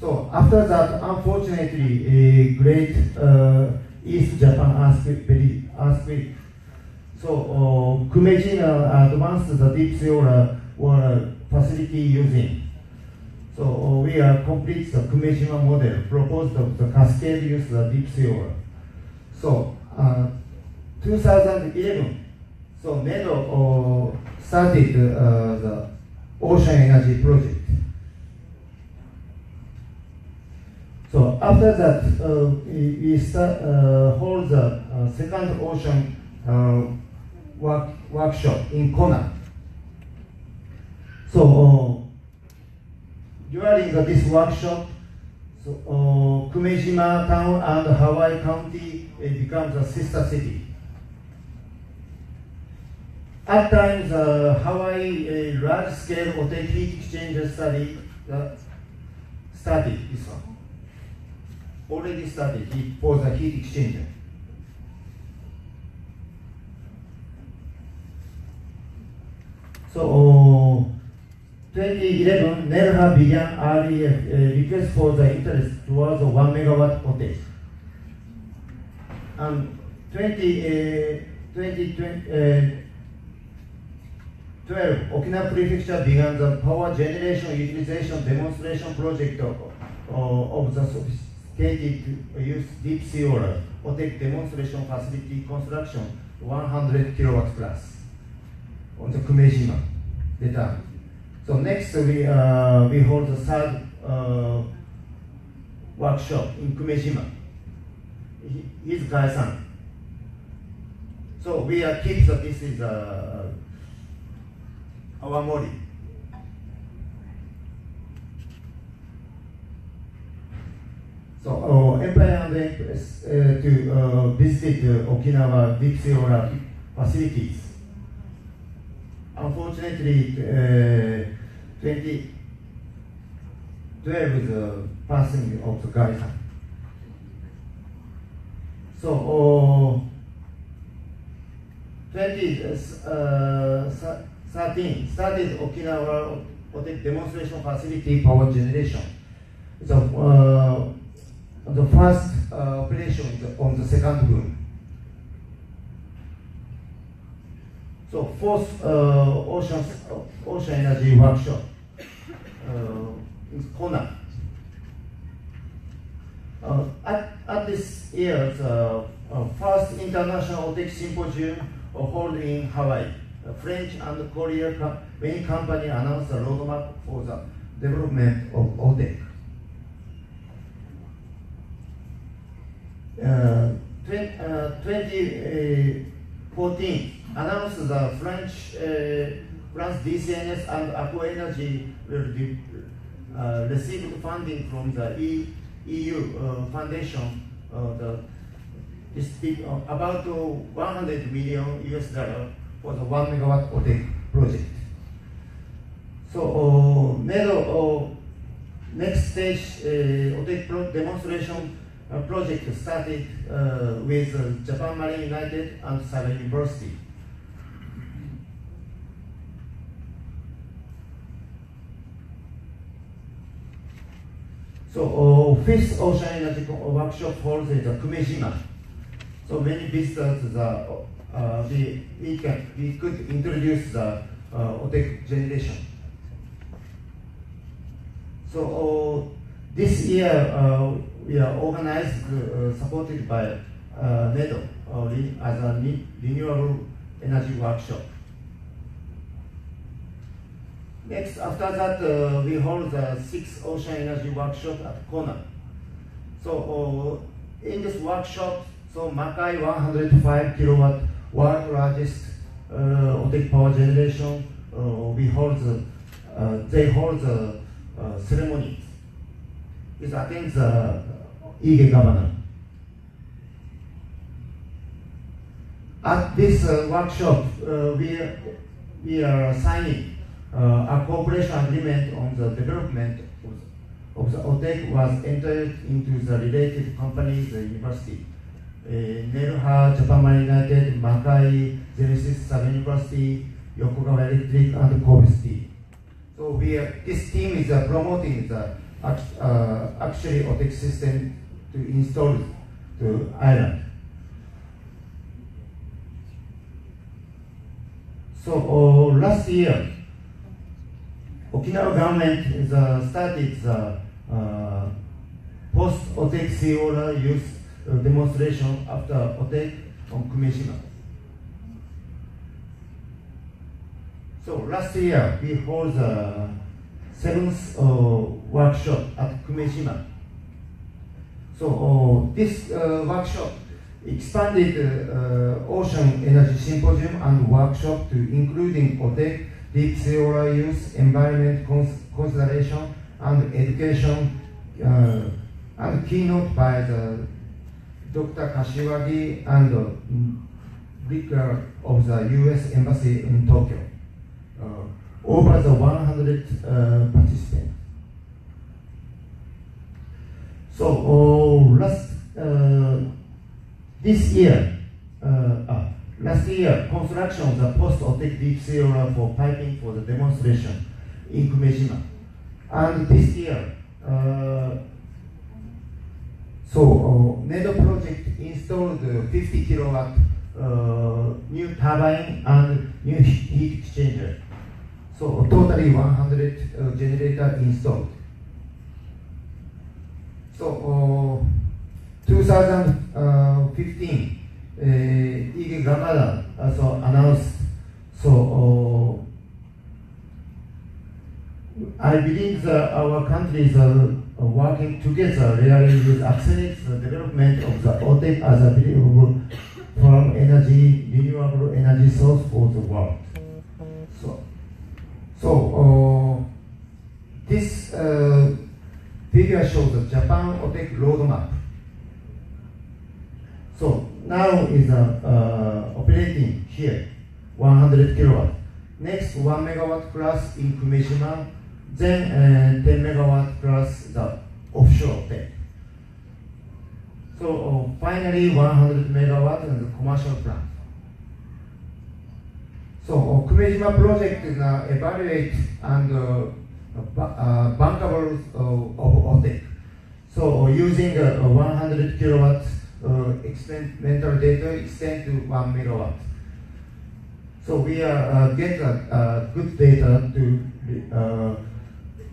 So after that, unfortunately, a great uh, East Japan earthquake. So uh, Kumejima advanced the deep sea water, facility using. So uh, we are complete the Kumejima model proposed of the cascade use the deep sea water. So uh, 2011, so NEDO uh, started uh, the ocean energy project. So after that, uh, we, start, uh, hold the uh, second ocean uh, work, workshop in Kona. So uh, during the, this workshop, so uh, Kumejima town and Hawaii County becomes a sister city. At times, uh, Hawaii large-scale hotel heat exchanger study started this one. Already started heat, for the heat exchanger. So, uh, 2011, NELHA began early uh, request for the interest towards a 1 megawatt hotel. And 20, uh, 2020, uh, Okinawa Prefecture began the power generation utilization demonstration project of, of the sophisticated use deep sea water OTEC demonstration facility construction 100 kilowatts plus on the Kumejima data. So next we, uh, we hold the third uh, workshop in Kumejima. He, Gai-san. So we are keep that this is uh, our mori. So uh, Empire Empress uh, to uh, visit Okinawa deep sea water facilities. Unfortunately, uh, 2012 is the passing of the guy. So, uh, 20, uh, 13 started Okinawa demonstration facility power generation. So, uh, the first uh, operation on the second room. So fourth uh, ocean ocean energy workshop uh, in Kona. Uh, at, at this year's uh, first international OTEC symposium held in Hawaii, French and Korean co- main company announced a roadmap for the development of OTEC. Uh, uh, 2014 announced the French uh, France DCNS and Akuo Energy will uh, received funding from the e- EU uh, Foundation. Uh, the uh, about uh, 100 million US dollar for the one megawatt OTEC project. So uh, uh, next stage uh, OTEC demonstration uh, project started uh, with uh, Japan Marine United and Saga University. So uh, fifth ocean energy workshop holds in the Kumejima. So many visitors, the, uh, we, we can, we could introduce the uh, OTEC generation. So uh, this year uh, we are organized, uh, supported by uh, uh, as a re- renewable energy workshop. Next, after that, uh, we hold the sixth ocean energy workshop at Kona. So uh, in this workshop, so Makai 105 kilowatt world largest uh, OTEC power generation, uh, we hold the, uh, they hold the ceremony. It against the Ige governor. At this uh, workshop, uh, we, we are signing uh, a cooperation agreement on the development of, the OTEC was entered into the related companies, the university. Uh, Nelha, Japan Marine United, Makai, Xenesys University, Yokogawa Electric, and Kobe Steel. So we are, this team is uh, promoting the act- uh, actually OTEC system to install it to island. So uh, last year, Okinawa government uh, started the uh, post OTEC Seola youth uh, demonstration after OTEC on Kumejima. So last year we hold the seventh uh, workshop at Kumejima. So uh, this uh, workshop expanded uh, ocean energy symposium and workshop to including OTEC, deep sea oil use, environment cons- consideration, and education, uh, and keynote by the Dr. Kashiwagi and Vicar of the U.S. Embassy in Tokyo. Uh, over the 100 uh, participants. So uh, last uh, this year, uh, ah, last year, construction of the post OTEC deep sea oil for piping for the demonstration in Kumejima, and this year, uh, so uh, NEDO project installed uh, 50 kilowatt uh, new turbine and new heat exchanger. So totally 100 uh, generator installed. So uh, 2015, uh, Ige Gamada also announced. So uh, I believe that our countries are working together really with accelerate the development of the OTEC as a believable from energy, renewable energy source for the world. So, so uh, this uh, figure shows the Japan OTEC roadmap. So now is uh, uh, operating here, 100 kilowatt. Next, 1 megawatt plus in Kumejima, then uh, 10 megawatt plus the offshore tank. So uh, finally, 100 megawatt the commercial plant. So uh, Kumejima project is uh, evaluate and uh, uh, bankable uh, of OTEC. So uh, using uh, 100 kilowatts uh, experimental data extend to 1 megawatt. So we are uh, get uh, uh, good data to uh,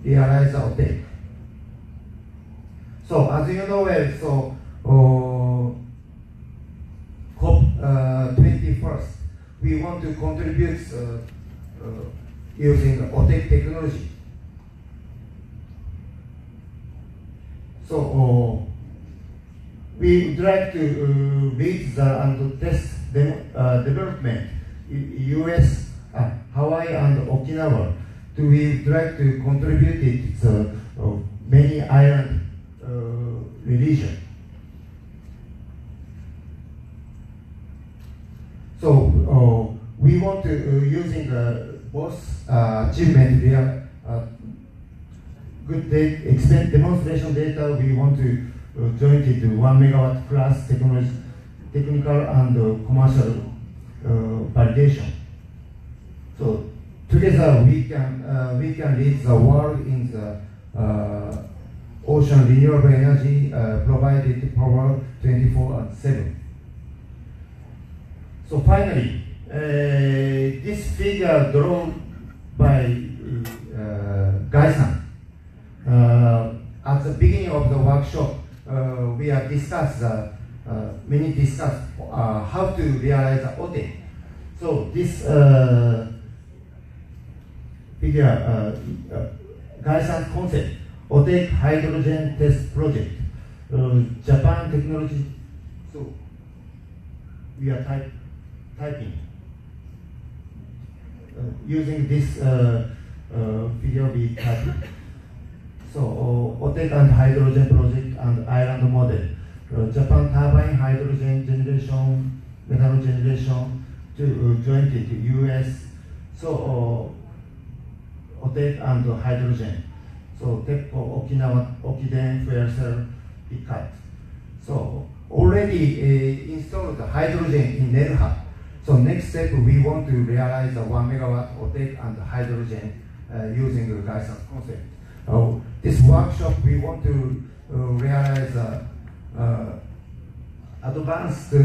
realize OTEC. So as you know so uh, COP uh, 21st, we want to contribute uh, uh, using OTEC technology. So uh, we would like to uh, lead the and test dem- uh, development in U.S., uh, Hawaii, and Okinawa. To we would like to contribute it to uh, many island uh, religion. So uh, we want to uh, using uh, achievement, their uh, good de- expen- demonstration data, we want to uh, join it to one megawatt plus technology, technical and uh, commercial uh, validation. So together we can uh, we can lead the world in the uh, ocean renewable energy provided power 24 and 7. So finally, this figure drawn by uh, Guy-san. Uh, at the beginning of the workshop, uh, we have discussed uh, many discussed how to realize the OTE. So this figure, Guy-san's concept, OTEC hydrogen test project, uh, Japan technology. So we are type, typing. Uh, using this uh, uh, figure we type. So uh, OTEC and hydrogen project and island model. Uh, Japan turbine hydrogen generation, methanol generation to uh, joint it to US. So uh, OTEC and hydrogen. So TEPCO Okinawa Okiden fuel cell cut. So already uh, installed hydrogen in Nelha. So next step we want to realize the one megawatt OTEC and hydrogen uh, using the Gaisan concept. Uh, this workshop we want to uh, realize uh, uh, advanced uh,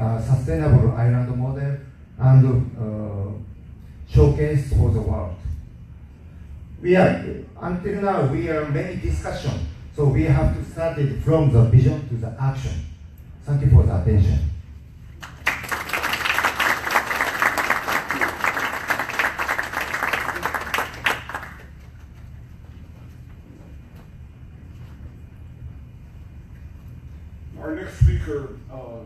uh, sustainable island model and uh, showcase for the world. We are until now we are many discussion, so we have to start it from the vision to the action. Thank you for the attention. Our next speaker, uh,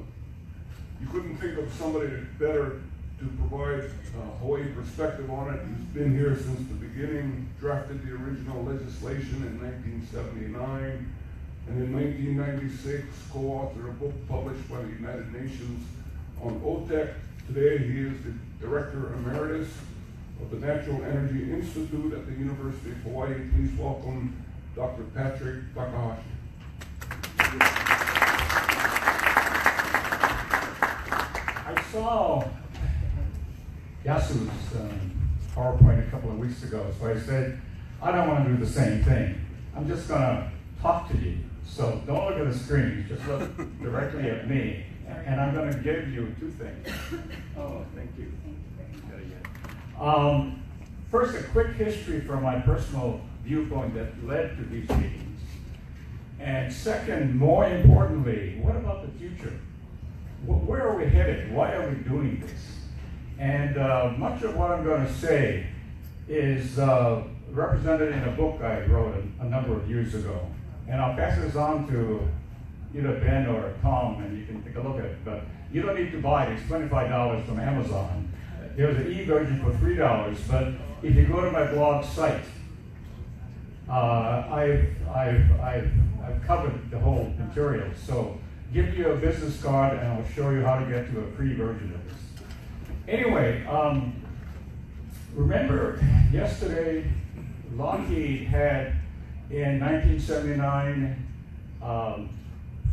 you couldn't think of somebody better to provide uh, Hawaii perspective on it. He's been here since the beginning, drafted the original legislation in 1979, and in 1996 co-authored a book published by the United Nations on OTEC. Today he is the Director Emeritus of the Natural Energy Institute at the University of Hawaii. Please welcome Dr. Patrick Takahashi. I saw Yasu's um, PowerPoint a couple of weeks ago, so I said, I don't want to do the same thing. I'm just going to talk to you. So don't look at the screen, just look directly at me. And I'm going to give you two things. Oh, thank you. Um, first, a quick history from my personal viewpoint that led to these meetings. And second, more importantly, what about the future? Wh- Where are we headed? Why are we doing this? And uh, much of what I'm going to say is uh, represented in a book I wrote a, a number of years ago. And I'll pass this on to either Ben or Tom, and you can take a look at it. But you don't need to buy it. It's $25 from Amazon. There's an e-version for $3. But if you go to my blog site, uh, I've, I've, I've, I've covered the whole material. So give you a business card and I'll show you how to get to a free version of this. Anyway, um, remember yesterday Lockheed had in 1979 um,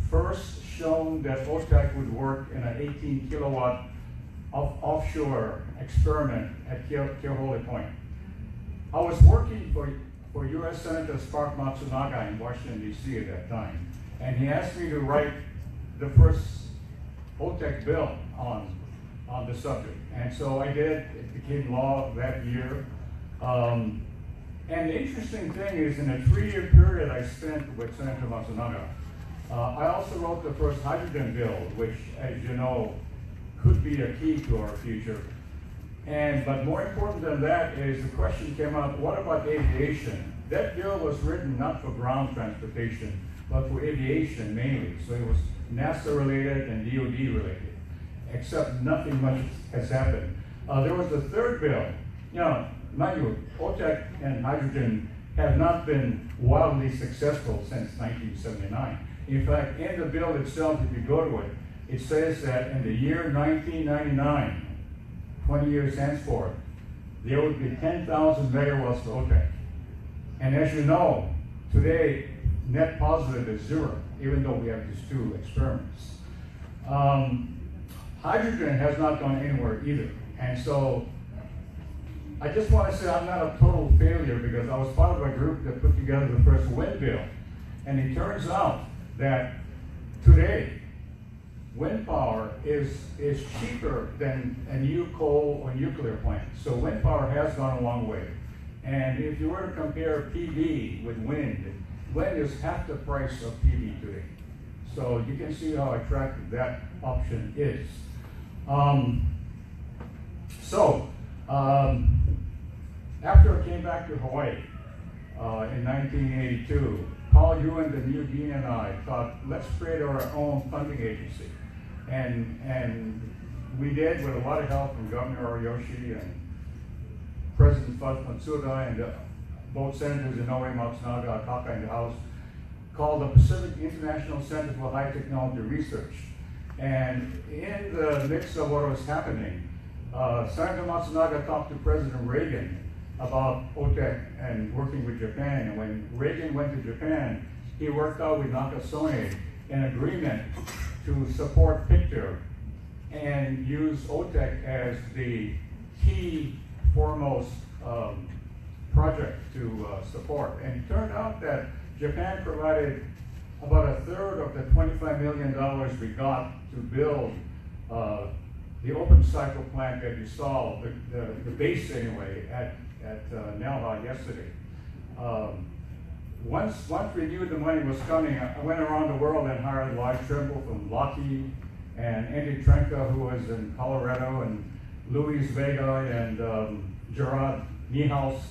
first shown that OTEC would work in an 18 kilowatt off- offshore experiment at Keahole Point. I was working for, for U.S. Senator Spark Matsunaga in Washington, D.C. at that time, and he asked me to write the first OTEC bill on, on the subject. And so I did, it became law that year. Um, and the interesting thing is, in a three-year period I spent with Senator Matsunaga, uh, I also wrote the first hydrogen bill, which, as you know, could be a key to our future. And, but more important than that is the question came up, what about aviation? That bill was written not for ground transportation, but for aviation mainly. So it was NASA related and DoD related, except nothing much has happened. Uh, there was a third bill. Know, mind you, OTEC and hydrogen have not been wildly successful since 1979. In fact, in the bill itself, if you go to it, it says that in the year 1999, 20 years henceforth, there would be 10,000 megawatts for OTEC. And as you know, today, net positive is zero, even though we have these two experiments. Um, hydrogen has not gone anywhere either. And so I just want to say I'm not a total failure because I was part of a group that put together the first wind bill. And it turns out that today, wind power is, is cheaper than a new coal or nuclear plant. So wind power has gone a long way. And if you were to compare PV with wind, wind is half the price of PV today. So you can see how attractive that option is. Um, so, um, after I came back to Hawaii uh, in 1982, Paul Yuen, the new dean, and I thought, let's create our own funding agency. And, and we did with a lot of help from Governor Ariyoshi and President Matsuda and uh, both senators Inouye Matsunaga, Akaka in the House, called the Pacific International Center for High Technology Research. And in the midst of what was happening, uh, Senator Matsunaga talked to President Reagan about OTEC and working with Japan. And when Reagan went to Japan, he worked out with Nakasone an agreement to support PICHTR and use OTEC as the key foremost um, project to uh, support. And it turned out that Japan provided about a third of the $25 million we got to build uh, the open cycle plant that you saw, the, the, the base anyway, at, at uh, Nelha yesterday. Um, once, once we knew the money was coming, I went around the world and hired Lloyd Trimble from Lockheed and Andy Trenka, who was in Colorado, and Luis Vega and um, Gerard Nihous.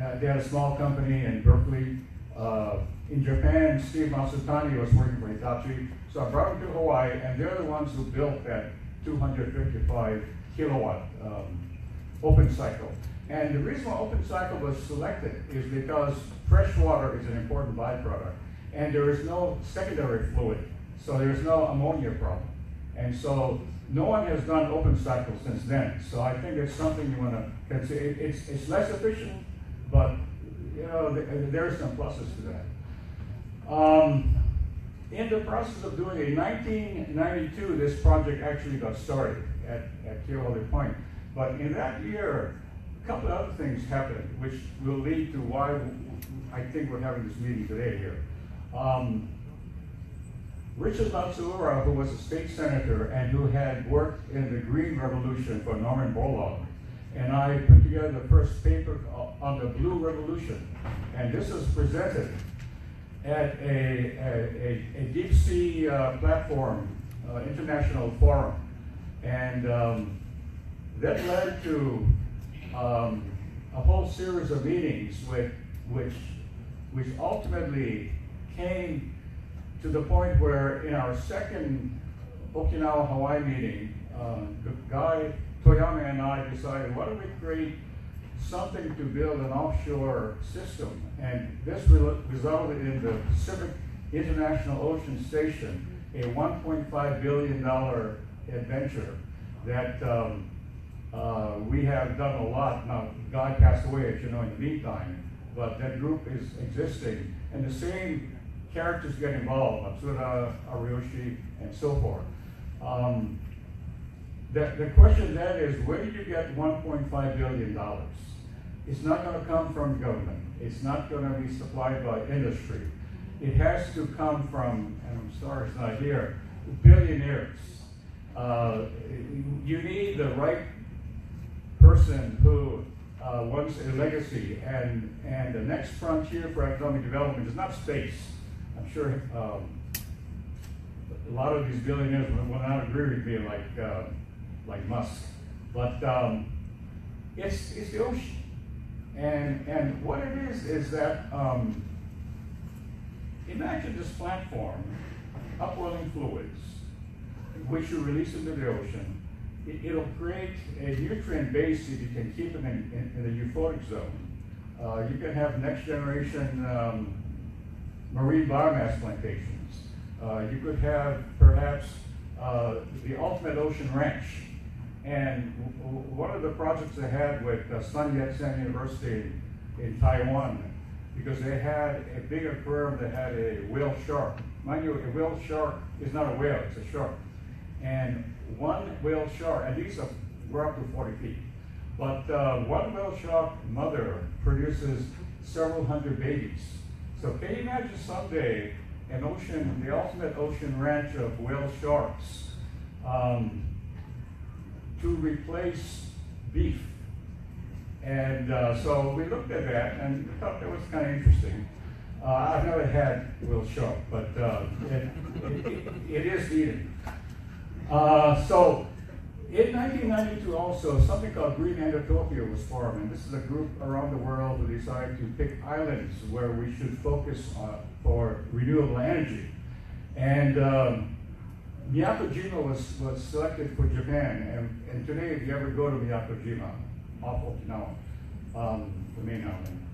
Uh, they had a small company in Berkeley. Uh, in Japan, Steve Masutani was working for Hitachi. So I brought them to Hawaii, and they're the ones who built that 255 kilowatt um, open cycle. And the reason why open cycle was selected is because fresh water is an important byproduct, and there is no secondary fluid, so there is no ammonia problem. And so no one has done open cycle since then. So I think it's something you want to consider. It's, it's less efficient, but you know there are some pluses to that. Um, in the process of doing it, in 1992, this project actually got started at, at Point. But in that year, a couple of other things happened, which will lead to why I think we're having this meeting today here. Um, Richard Matsuura, who was a state senator and who had worked in the Green Revolution for Norman Borlaug, and I put together the first paper on the Blue Revolution. And this was presented at a, a, a deep sea uh, platform, uh, international forum. And um, that led to um, a whole series of meetings with, which, which ultimately came to the point where in our second Okinawa Hawaii meeting, um, Guy Toyama and I decided, why don't we create something to build an offshore system? And this resulted in the Pacific International Ocean Station, a $1.5 billion adventure that um, uh, we have done a lot. Now, Guy passed away, as you know, in the meantime, but that group is existing. And the same characters get involved, Matsuda, Ariyoshi, and so forth. Um, the, the question then is, where did you get $1.5 billion? It's not going to come from government. It's not going to be supplied by industry. It has to come from, and I'm sorry it's not here, billionaires. Uh, you need the right person who uh, wants a legacy, and, and the next frontier for economic development is not space. I'm sure um, a lot of these billionaires will not agree with me like, uh, like Musk. But um, it's, it's the ocean. And, and what it is, is that um, imagine this platform, upwelling fluids, which you release into the ocean. It, will create a nutrient base if you can keep it in, in, in the euphotic zone. Uh, you can have next generation um, marine biomass plantations. Uh, you could have perhaps uh, the ultimate ocean ranch. And one of the projects they had with uh, Sun Yat-sen University in Taiwan, because they had a big aquarium that had a whale shark. Mind you, a whale shark is not a whale, it's a shark. And one whale shark, and these are, we're up to 40 feet. But uh, one whale shark mother produces several hundred babies. So can you imagine someday an ocean, the ultimate ocean ranch of whale sharks, um, to replace beef? And uh, so we looked at that and thought that was kind of interesting. Uh, I've never had whale shark, but uh, it, it, it, is eaten. Uh, so in 1992 also, something called Green Endotopia was formed, and this is a group around the world who decided to pick islands where we should focus uh, for renewable energy. And um, Miyakojima was, was selected for Japan, and, and today if you ever go to Miyakojima, off Okinawa, um, the main island,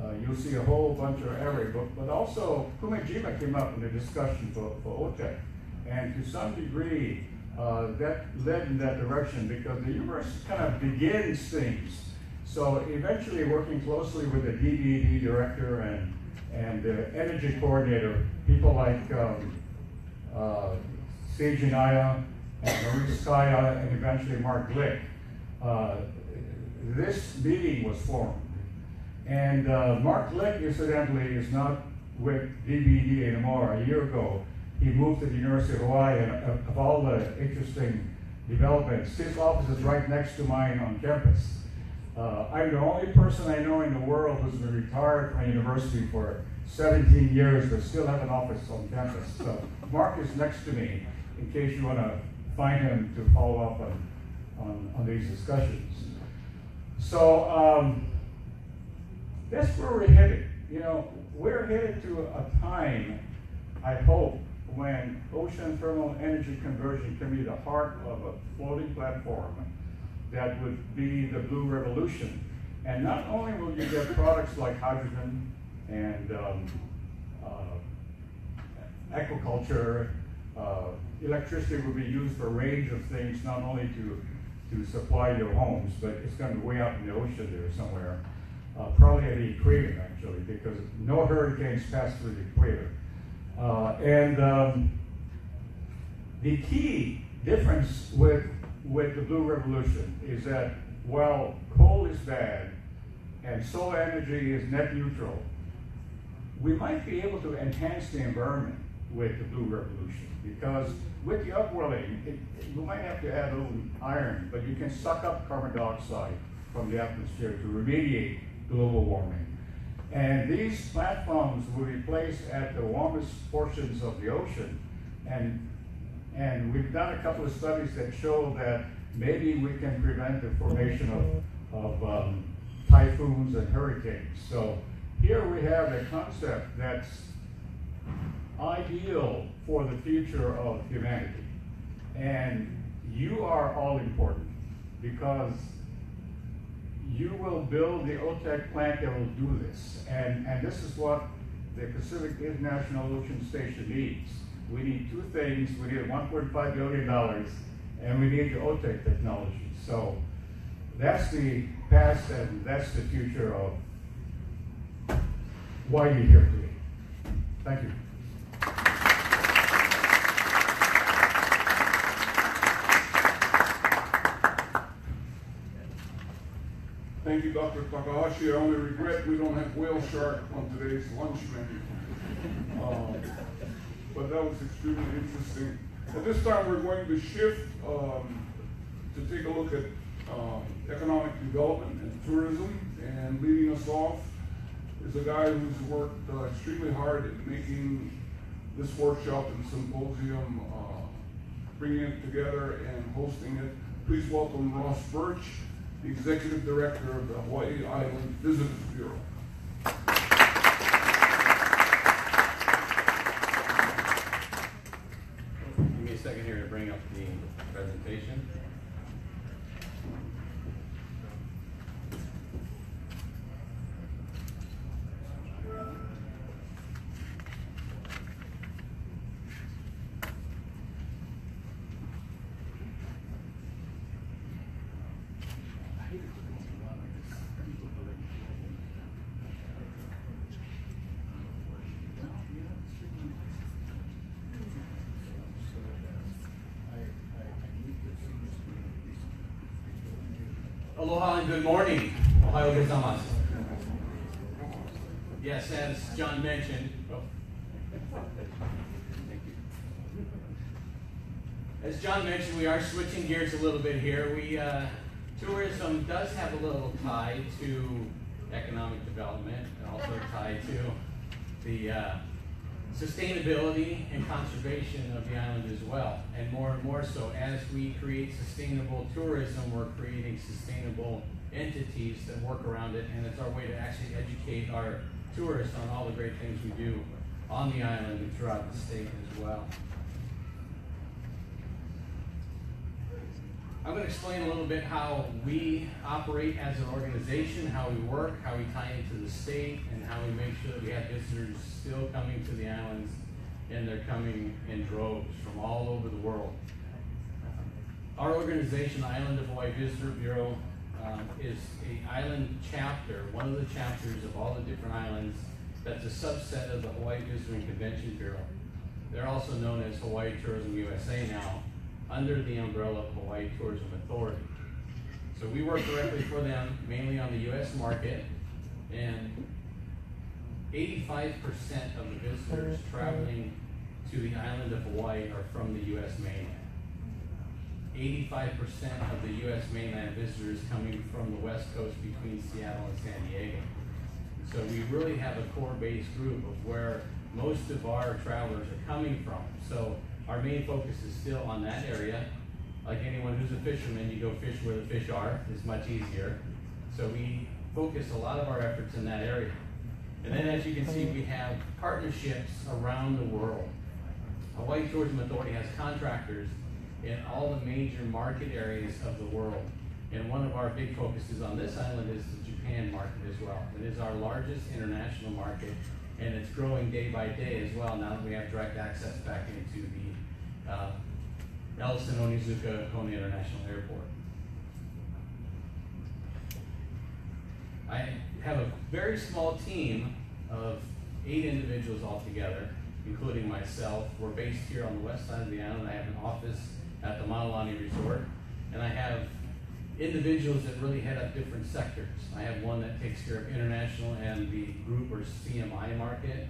uh, you'll see a whole bunch of every but, but also Kumejima came up in the discussion for, for OTEC. And to some degree, uh, that led in that direction because the universe kind of begins things. So eventually working closely with the DBD director and, and the energy coordinator, people like um, uh, Sage Anaya and Maurice Kaya and eventually Mark Glick, uh, this meeting was formed. And uh, Mark Glick, incidentally, is not with DBD anymore. A year ago, he moved to the University of Hawaii, and of, of all the interesting developments, his office is right next to mine on campus. Uh, I'm the only person I know in the world who's been retired from a university for 17 years but still have an office on campus. So Mark is next to me in case you want to find him to follow up on, on, on these discussions. So um, that's where we're headed. You know, we're headed to a time, I hope, when ocean thermal energy conversion can be the heart of a floating platform that would be the blue revolution. And not only will you get products like hydrogen and um, uh, aquaculture, uh, electricity will be used for a range of things, not only to, to supply your homes, but it's going to be way out in the ocean there somewhere. Uh, probably at the equator, actually, because no hurricanes pass through the equator. Uh, and um, the key difference with, with the Blue Revolution is that while coal is bad and solar energy is net neutral, we might be able to enhance the environment with the Blue Revolution because with the upwelling, it, it, you might have to add a little iron, but you can suck up carbon dioxide from the atmosphere to remediate global warming. And these platforms will be placed at the warmest portions of the ocean. And, and we've done a couple of studies that show that maybe we can prevent the formation of, of um, typhoons and hurricanes. So here we have a concept that's ideal for the future of humanity. And you are all important because you will build the OTEC plant that will do this. And, and this is what the Pacific International Ocean Station needs. We need two things. We need $1.5 billion, and we need the OTEC technology. So that's the past, and that's the future of why you're here today. Thank you. Thank you, Dr. Takahashi. I only regret we don't have whale shark on today's lunch menu. Um, but that was extremely interesting. At this time, we're going to shift um, to take a look at um, economic development and tourism. And leading us off is a guy who's worked uh, extremely hard at making this workshop and symposium, uh, bringing it together and hosting it. Please welcome Ross Birch, Executive Director of the Hawaii Island Visitors Bureau. Give me a second here to bring up the presentation. Good morning. Ohio. Yes, as John mentioned. As John mentioned, we are switching gears a little bit here. We uh, tourism does have a little tie to economic development and also tied to the uh, sustainability and conservation of the island as well. And more and more so, as we create sustainable tourism, we're creating sustainable entities that work around it, and it's our way to actually educate our tourists on all the great things we do on the island and throughout the state as well. I'm going to explain a little bit how we operate as an organization, how we work, how we tie into the state, and how we make sure that we have visitors still coming to the islands, and they're coming in droves from all over the world. Our organization, Island of Hawaii Visitor Bureau, um, is a island chapter, one of the chapters of all the different islands that's a subset of the Hawaii Visitor and Convention Bureau. They're also known as Hawaii Tourism USA now, under the umbrella of Hawaii Tourism Authority. So we work directly for them, mainly on the US market, and 85% of the visitors traveling to the island of Hawaii are from the US mainland. 85% of the US mainland visitors coming from the west coast between Seattle and San Diego. So we really have a core base group of where most of our travelers are coming from. So our main focus is still on that area. Like anyone who's a fisherman, you go fish where the fish are. It's much easier. So we focus a lot of our efforts in that area. And then as you can see, we have partnerships around the world. Hawaii Tourism Authority has contractors in all the major market areas of the world. And one of our big focuses on this island is the Japan market as well. It is our largest international market, and it's growing day by day as well now that we have direct access back into the uh, Ellison Onizuka Kona International Airport. I have a very small team of eight individuals altogether, including myself. We're based here on the west side of the island. I have an office at the Mauna Lani Resort, and I have individuals that really head up different sectors. I have one that takes care of international and the group or CMI market.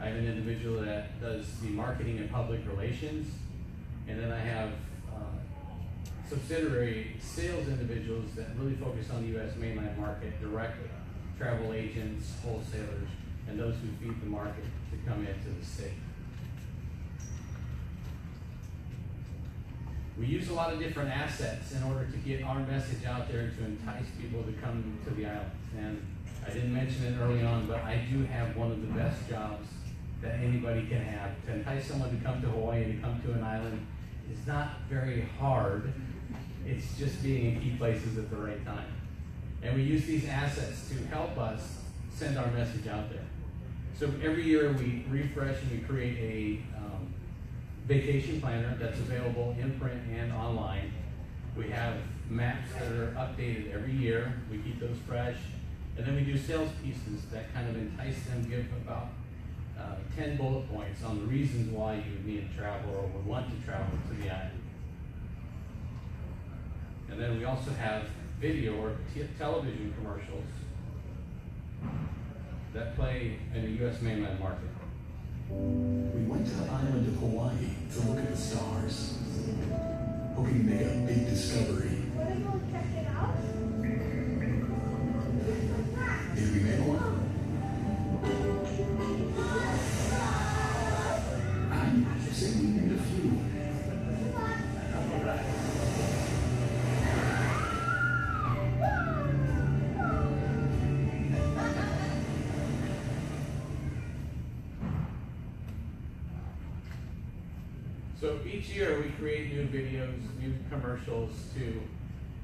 I have an individual that does the marketing and public relations, and then I have uh, subsidiary sales individuals that really focus on the U.S. mainland market directly, travel agents, wholesalers, and those who feed the market to come into the state. We use a lot of different assets in order to get our message out there to entice people to come to the islands. And I didn't mention it early on, but I do have one of the best jobs that anybody can have. To entice someone to come to Hawaii and to come to an island is not very hard. It's just being in key places at the right time. And we use these assets to help us send our message out there. So every year we refresh and we create a vacation planner that's available in print and online. We have maps that are updated every year. We keep those fresh. And then we do sales pieces that kind of entice them, give about uh, 10 bullet points on the reasons why you would need to travel or would want to travel to the island. And then we also have video or television commercials that play in the U.S. mainland market. We went to the island of Hawaii to look at the stars, hoping to make a big discovery. Want to go check it out? Did we make one? Commercials to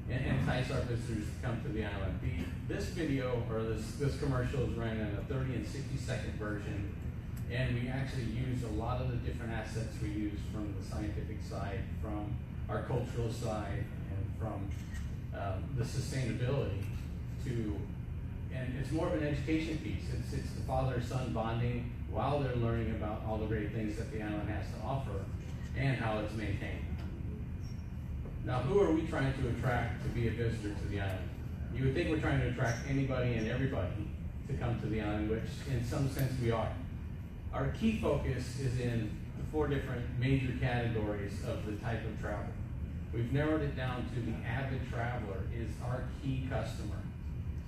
entice our visitors to come to the island. The, this video or this, this commercial is ran in a 30 and 60 second version, and we actually use a lot of the different assets we use from the scientific side, from our cultural side, and from um, the sustainability to, and it's more of an education piece. It's, it's the father-son bonding while they're learning about all the great things that the island has to offer and how it's maintained. Now, who are we trying to attract to be a visitor to the island? You would think we're trying to attract anybody and everybody to come to the island, which in some sense we are. Our key focus is in the four different major categories of the type of travel. We've narrowed it down to the avid traveler is our key customer.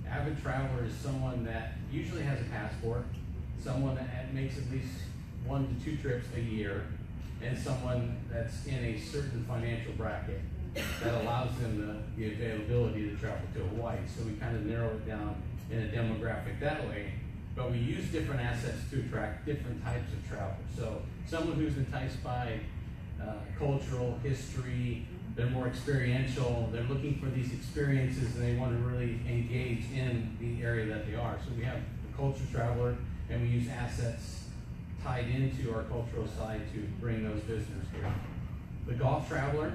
Avid traveler is someone that usually has a passport, someone that makes at least one to two trips a year, and someone that's in a certain financial bracket that allows them the, the availability to travel to Hawaii. So we kind of narrow it down in a demographic that way. But we use different assets to attract different types of travel. So someone who's enticed by uh, cultural history, they're more experiential, they're looking for these experiences and they want to really engage in the area that they are. So we have the culture traveler and we use assets tied into our cultural side to bring those visitors here. The golf traveler,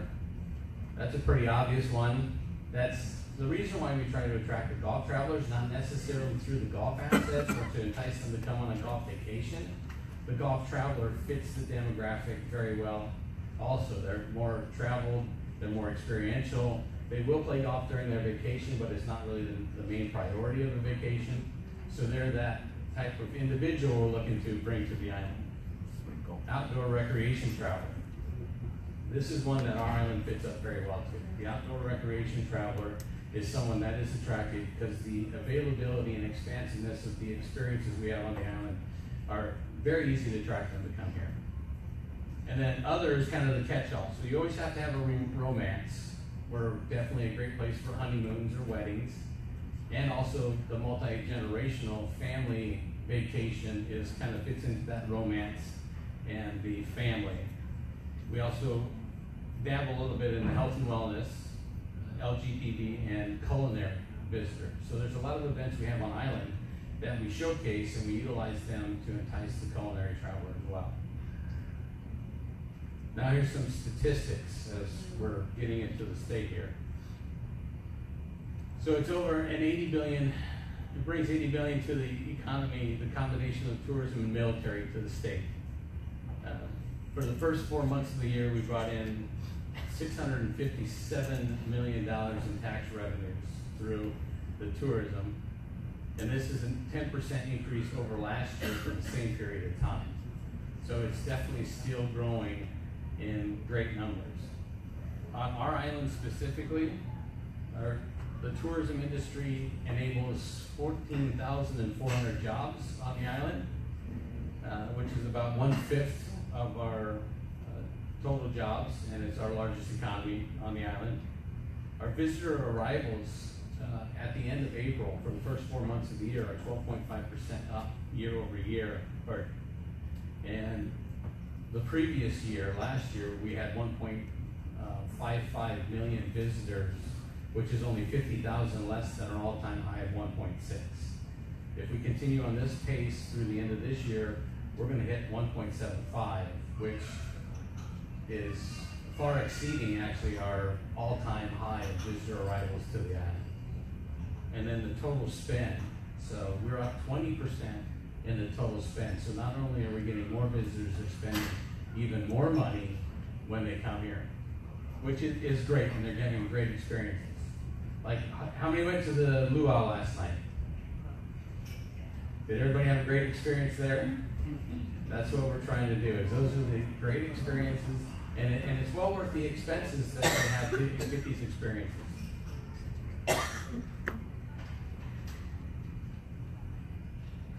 that's a pretty obvious one. That's the reason why we try to attract the golf travelers, not necessarily through the golf assets or to entice them to come on a golf vacation. The golf traveler fits the demographic very well. Also, they're more traveled, they're more experiential. They will play golf during their vacation, but it's not really the, the main priority of the vacation. So they're that type of individual we're looking to bring to the island. Outdoor recreation travel. This is one that our island fits up very well to. The outdoor recreation traveler is someone that is attractive because the availability and expansiveness of the experiences we have on the island are very easy to attract them to come here. And then other is kind of the catch-all. So you always have to have a romance. We're definitely a great place for honeymoons or weddings. And also the multi-generational family vacation is kind of fits into that romance and the family. We also dabble a little bit in the health and wellness, LGBT, and culinary visitor. So there's a lot of events we have on island that we showcase and we utilize them to entice the culinary traveler as well. Now here's some statistics as we're getting into the state here. So it's over an 80 billion, it brings 80 billion to the economy, the combination of tourism and military to the state. Uh, for the first four months of the year, we brought in $657 million in tax revenues through the tourism. And this is a 10% increase over last year for the same period of time. So it's definitely still growing in great numbers. On our island specifically, our, the tourism industry enables 14,400 jobs on the island, uh, which is about one fifth of our total jobs, and it's our largest economy on the island. Our visitor arrivals uh, at the end of April for the first four months of the year are 12.5% up year over year. Or, and the previous year, last year, we had 1.55 uh, visitors, which is only 50,000 less than our all-time high of 1.6. If we continue on this pace through the end of this year, we're going to hit 1.75, which is far exceeding actually our all-time high of visitor arrivals to the island. And then the total spend, so we're up 20% in the total spend. So not only are we getting more visitors, they're spending even more money when they come here, which is, great, and they're getting great experiences. Like, how many went to the luau last night? Did everybody have a great experience there? That's what we're trying to do. Is those are the great experiences and, it, and it's well worth the expenses that they have to get these experiences.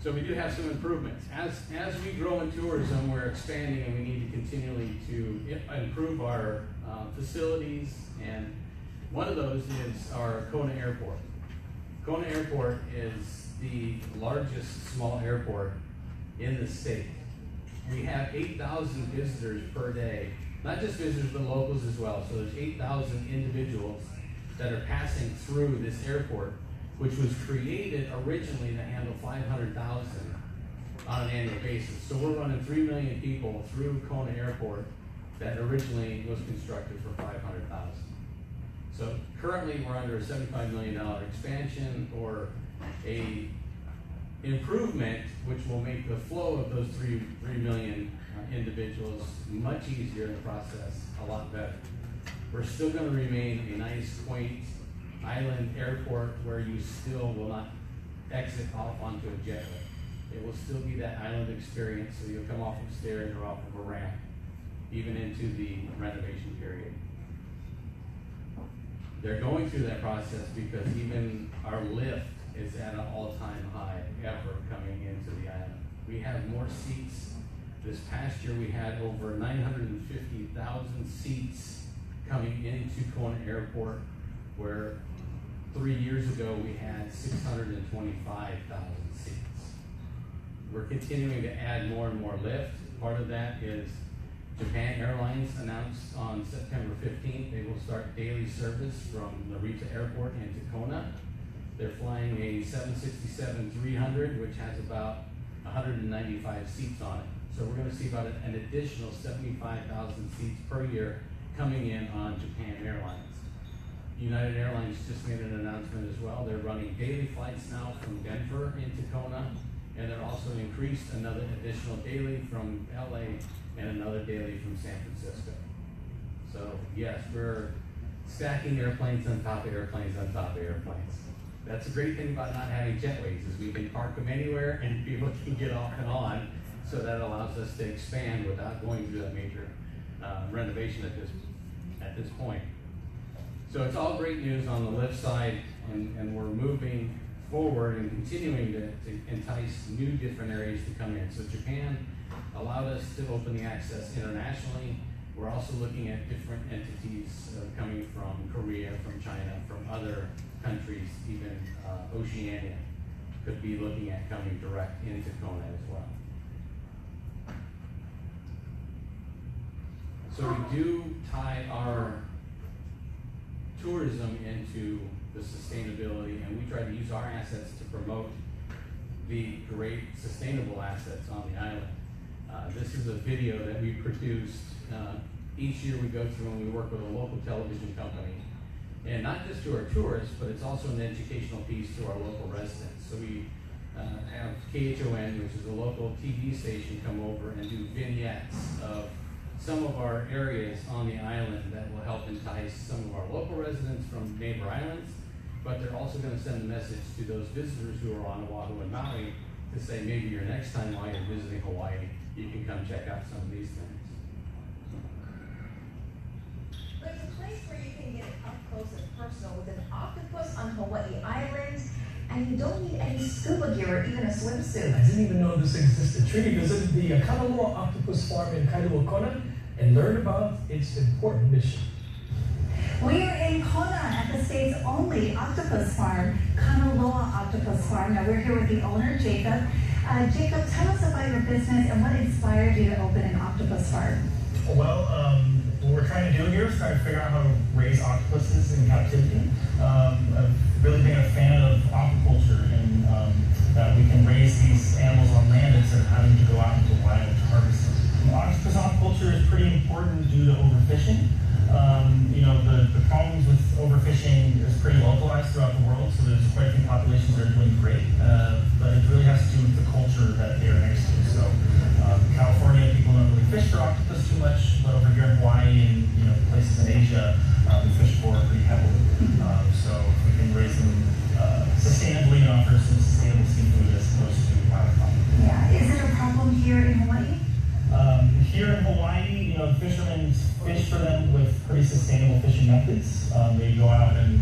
So we do have some improvements. As, as we grow in tourism, we're expanding and we need to continually to improve our uh, facilities. And one of those is our Kona Airport. Kona Airport is the largest small airport in the state. We have 8,000 visitors per day not just visitors, but locals as well. So there's 8,000 individuals that are passing through this airport, which was created originally to handle 500,000 on an annual basis. So we're running 3 million people through Kona Airport that originally was constructed for 500,000. So currently we're under a $75 million expansion or a improvement which will make the flow of those 3, 3 million individuals much easier in the process, a lot better. We're still going to remain a nice, quaint island airport where you still will not exit off onto a jetway. It will still be that island experience, so you'll come off of stairs or off of a ramp, even into the renovation period. They're going through that process because even our lift is at an all-time high ever coming into the island. We have more seats. This past year, we had over nine hundred and fifty thousand seats coming into Kona Airport, where three years ago, we had six hundred and twenty-five thousand seats. We're continuing to add more and more lift. Part of that is Japan Airlines announced on September fifteenth, they will start daily service from Narita Airport into Kona. They're flying a seven sixty-seven three hundred, which has about hundred and ninety-five seats on it. So we're gonna see about an additional seventy-five thousand seats per year coming in on Japan Airlines. United Airlines just made an announcement as well. They're running daily flights now from Denver into Kona. And they're also increased another additional daily from LA and another daily from San Francisco. So yes, we're stacking airplanes on top of airplanes on top of airplanes. That's the great thing about not having jetways is we can park them anywhere and people can get off and on. So that allows us to expand without going through that major uh, renovation at this at this point. So it's all great news on the lift side, and, and we're moving forward and continuing to, to entice new different areas to come in. So Japan allowed us to open the access internationally. We're also looking at different entities uh, coming from Korea, from China, from other countries, even uh, Oceania could be looking at coming direct into Kona as well. So we do tie our tourism into the sustainability, and we try to use our assets to promote the great sustainable assets on the island. Uh, this is a video that we produced. Uh, each year we go through and we work with a local television company. And not just to our tourists, but it's also an educational piece to our local residents. So we uh, have KHON, which is a local TV station, come over and do vignettes of some of our areas on the island that will help entice some of our local residents from neighbor islands, but they're also going to send a message to those visitors who are on Oahu and Maui to say maybe your next time while you're visiting Hawaii, you can come check out some of these things. There's a place where you can get up close and personal with an octopus on Hawaii Island, and you don't need any scuba gear or even a swimsuit. I didn't even know this existed. Trini visited the Kanaloa Octopus Farm in Kailua Kona and learned about its important mission. We are in Kona at the state's only octopus farm, Kanaloa Octopus Farm. Now we're here with the owner, Jacob. Uh, Jacob, tell us about your business and what inspired you to open an octopus farm. Well, um, what we're trying to do here is try to figure out how to raise octopuses in captivity. Um, I've really been a fan of aquaculture and um, that we can raise these animals on land instead of having to go out into the wild to harvest them. Octopus aquaculture is pretty important due to overfishing. Um, you know, the, the problems with overfishing is pretty localized throughout the world, so there's quite a few populations that are doing great, uh, but it really has to do with the culture that they are next to. So, um, California, people don't really fish for octopus too much, but over here in Hawaii and you know places in Asia, uh, we fish for pretty heavily. Um, so we can raise them here in Hawaii, you know, fishermen fish for them with pretty sustainable fishing methods. Um, they go out and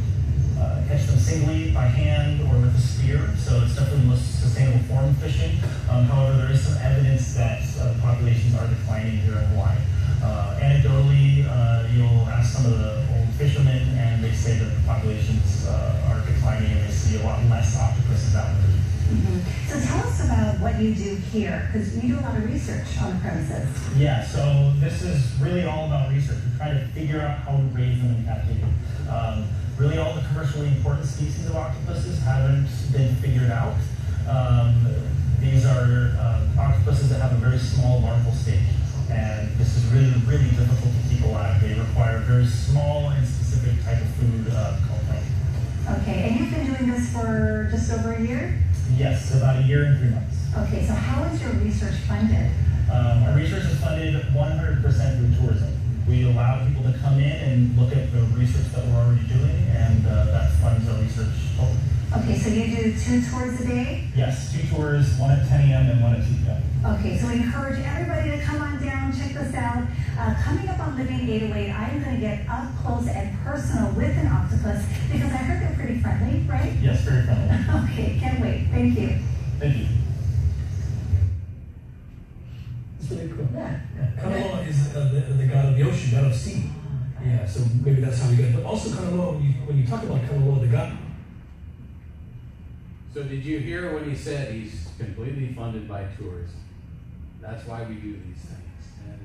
uh, catch them singly, by hand, or with a spear. So it's definitely the most sustainable form of fishing. Um, however, there is some evidence that uh, populations are declining here in Hawaii. Uh, anecdotally, uh, you'll ask some of the old fishermen, and they say that the populations uh, are declining, and they see a lot less octopuses out there. Mm-hmm. So tell us about what you do here, because you do a lot of research on the premises. Yeah, so this is really all about research. We're trying to figure out how to raise them in captivity. Um, really, all the commercially important species of octopuses haven't been figured out. Um, these are uh, octopuses that have a very small larval stage, and this is really, really difficult to keep alive. They require a very small and specific type of food uh, called plankton. Okay, and you've been doing this for just over a year? Yes, about a year and three months. Okay, so how is your research funded? Um, our research is funded 100% through tourism. We allow people to come in and look at the research that we're already doing, and uh, that funds our research totally. Okay, so you do two tours a day? Yes, two tours, one at 10 a.m. and one at 2 p.m. Okay, so we encourage everybody to come on down, check this out. Uh, coming up on Living 808, I'm going to get up close and personal with an octopus because I heard they're pretty friendly, right? Yes, very friendly. Okay, can't wait. Thank you. Thank you. It's really cool. Yeah. Kanaloa is uh, the, the god of the ocean, god of sea. Yeah, so maybe that's how we get it. But also Kanaloa, when you, when you talk about Kanaloa, the god, So did you hear when he said he's completely funded by tourism? That's why we do these things. And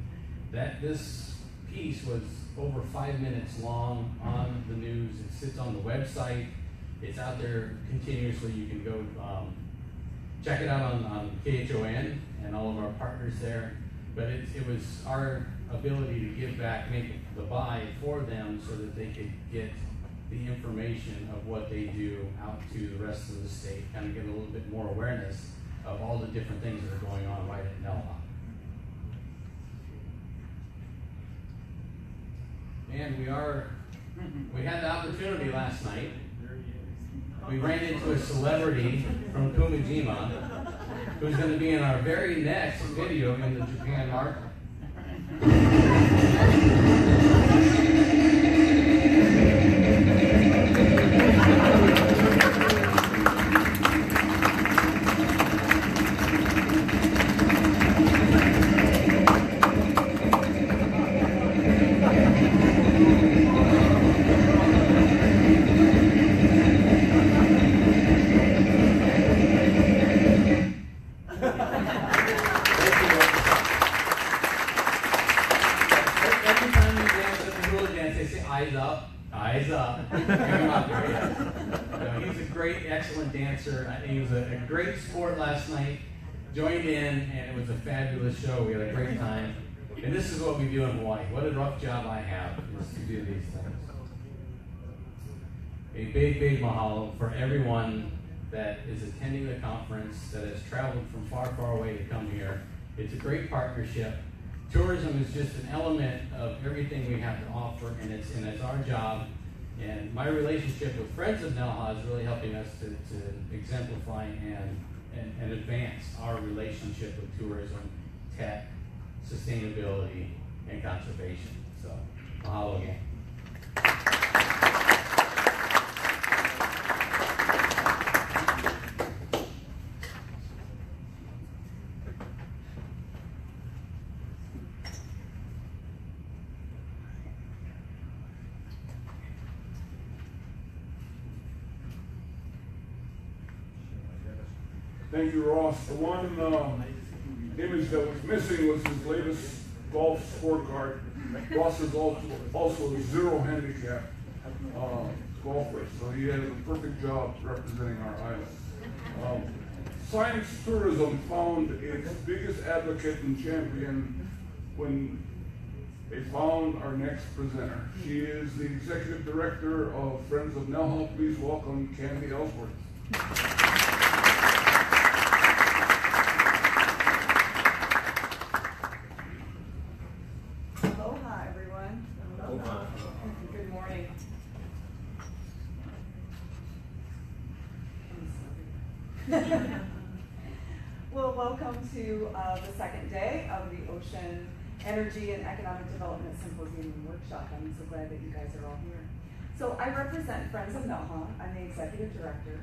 that this piece was over five minutes long on the news. It sits on the website. It's out there continuously. You can go um, check it out on, on KHON and all of our partners there. But it, it was our ability to give back, make the buy for them so that they could get the information of what they do out to the rest of the state, kind of get a little bit more awareness of all the different things that are going on right at NELHA. And we are, we had the opportunity last night. We ran into a celebrity from Kumejima who's going to be in our very next video in the Japan market. For everyone that is attending the conference, that has traveled from far, far away to come here. It's a great partnership. Tourism is just an element of everything we have to offer, and it's and it's our job. And my relationship with Friends of NELHA is really helping us to, to exemplify and, and, and advance our relationship with tourism, tech, sustainability, and conservation. So, mahalo again. Thank you, Ross. The one uh, image that was missing was his latest golf scorecard. Ross is also, also a zero handicap uh, golfer, so he has a perfect job representing our island. Um, Science tourism found its biggest advocate and champion when they found our next presenter. She is the executive director of Friends of NELHA. Please welcome Candy Ellsworth. Aloha, everyone. Aloha. Good morning. Well, uh, the second day of the Ocean Energy and Economic Development Symposium and Workshop. I'm so glad that you guys are all here. So I represent Friends of NELHA. I'm the executive director.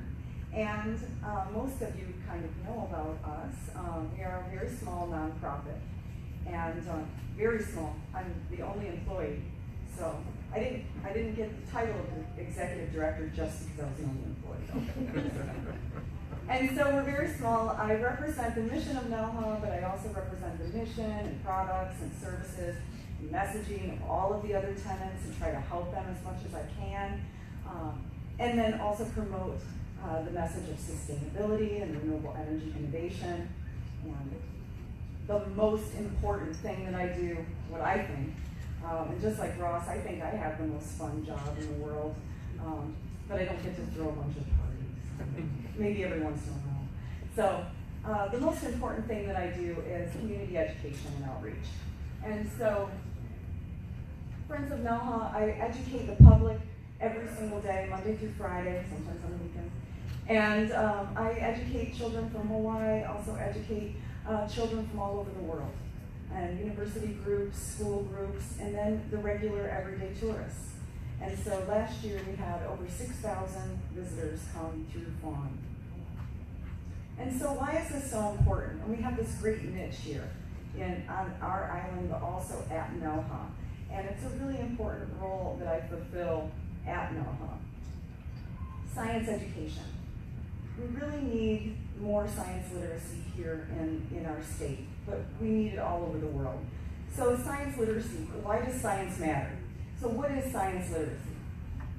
And uh, most of you kind of know about us. Um, we are a very small nonprofit and uh, very small. I'm the only employee. So I didn't, I didn't get the title of the executive director just because I was the only employee. and so we're very small. I represent the mission of NELHA, but I also represent the mission and products and services and messaging of all of the other tenants and try to help them as much as I can. Um, and then also promote uh, the message of sustainability and renewable energy innovation. And the most important thing that I do, what I think, um, and just like Ross, I think I have the most fun job in the world, um, but I don't get to throw a bunch of. Maybe every once in a while. So uh, the most important thing that I do is community education and outreach. And so, Friends of NELHA, I educate the public every single day, Monday through Friday, sometimes on the weekends. And um, I educate children from Hawaii, also educate uh, children from all over the world, and university groups, school groups, and then the regular everyday tourists. And so last year we had over 6,000 visitors come through Fawn. And so why is this so important? And we have this great niche here in on our island, but also at NELHA. And it's a really important role that I fulfill at NELHA. Science education. We really need more science literacy here in, in our state, but we need it all over the world. So science literacy, why does science matter? So what is science literacy?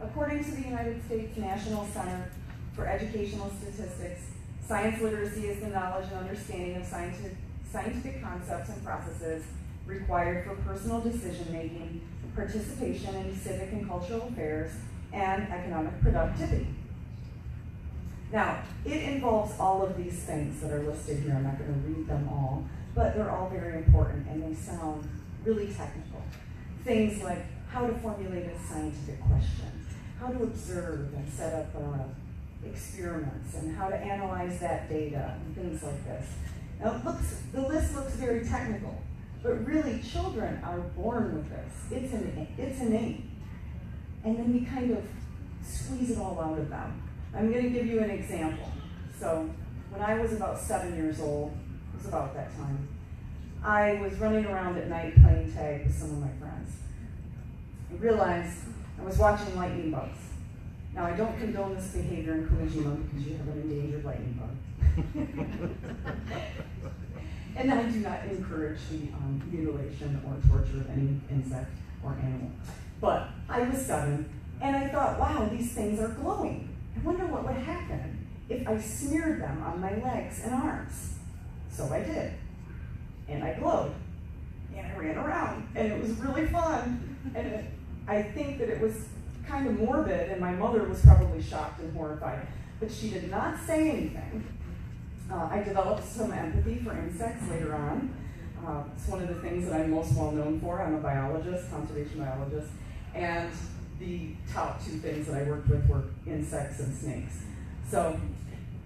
According to the United States National Center for Educational Statistics, science literacy is the knowledge and understanding of scientific, scientific concepts and processes required for personal decision making, participation in civic and cultural affairs, and economic productivity. Now, it involves all of these things that are listed here. I'm not going to read them all, but they're all very important and they sound really technical. Things like how to formulate a scientific question, how to observe and set up uh, experiments, and how to analyze that data, and things like this. Now, looks, the list looks very technical, but really, children are born with this. It's, an, it's innate. And then we kind of squeeze it all out of them. I'm going to give you an example. So, when I was about seven years old, it was about that time, I was running around at night playing tag with some of my friends. I realized I was watching lightning bugs. Now, I don't condone this behavior in Kumejima because you have an endangered lightning bug. and I do not encourage the um, mutilation or torture of any insect or animal. But I was seven, and I thought, wow, these things are glowing. I wonder what would happen if I smeared them on my legs and arms. So I did. And I glowed. And I ran around. And it was really fun. And it, I think that it was kind of morbid, and my mother was probably shocked and horrified. But she did not say anything. Uh, I developed some empathy for insects later on. Uh, it's one of the things that I'm most well known for. I'm a biologist, conservation biologist, and the top two things that I worked with were insects and snakes. So,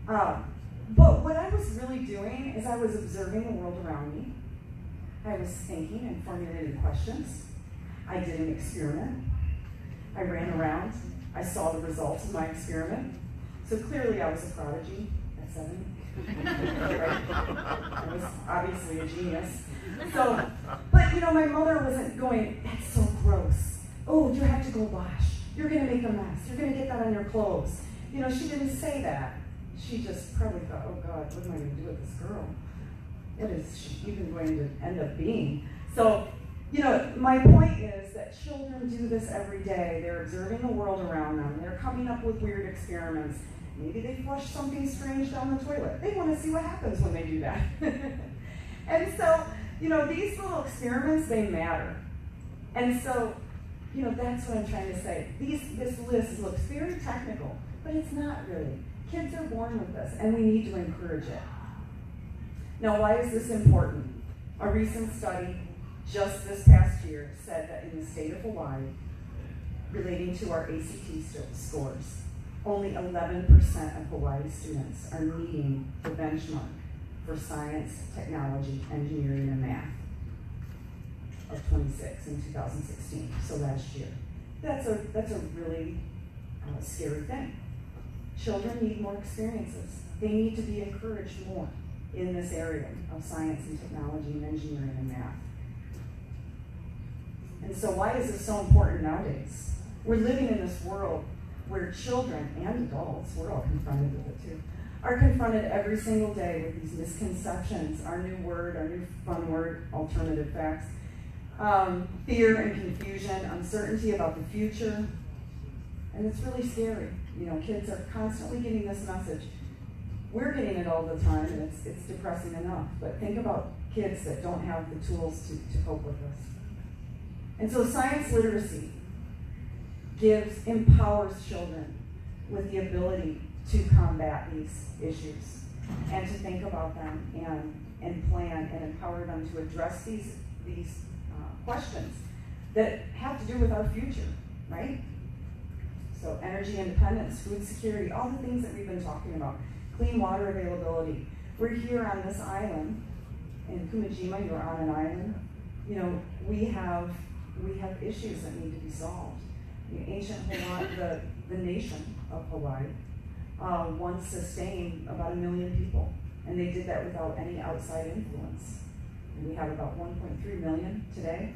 uh, but what I was really doing is I was observing the world around me. I was thinking and formulating questions. I did an experiment. I ran around. I saw the results of my experiment. So clearly I was a prodigy at seven. I was obviously a genius. So, but you know, my mother wasn't going, that's so gross. Oh, you have to go wash. You're going to make a mess. You're going to get that on your clothes. You know, she didn't say that. She just probably thought, oh God, what am I going to do with this girl? What is she even going to end up being? So, you know, my point is that children do this every day. They're observing the world around them. They're coming up with weird experiments. Maybe they flush something strange down the toilet. They want to see what happens when they do that. and so, you know, these little experiments, they matter. And so, you know, that's what I'm trying to say. These, this list looks very technical, but it's not really. Kids are born with this, and we need to encourage it. Now, why is this important? A recent study just this past year said that in the state of Hawaii, relating to our ACT scores, only 11% of Hawaii students are meeting the benchmark for science, technology, engineering, and math of 26 in 2016, so last year. That's a, that's a really uh, scary thing. Children need more experiences. They need to be encouraged more in this area of science and technology and engineering and math. And so why is this so important nowadays? We're living in this world where children and adults, we're all confronted with it too, are confronted every single day with these misconceptions, our new word, our new fun word, alternative facts, um, fear and confusion, uncertainty about the future, and it's really scary. You know, kids are constantly getting this message. We're getting it all the time, and it's, it's depressing enough. But think about kids that don't have the tools to, to cope with this. And so science literacy gives, empowers children with the ability to combat these issues and to think about them and, and plan and empower them to address these, these uh, questions that have to do with our future, right? So energy independence, food security, all the things that we've been talking about, clean water availability. We're here on this island, in Kumejima, you're on an island. You know, we have we have issues that need to be solved. The ancient Hawaii, the, the nation of Hawaii, uh, once sustained about a million people, and they did that without any outside influence. And we have about 1.3 million today.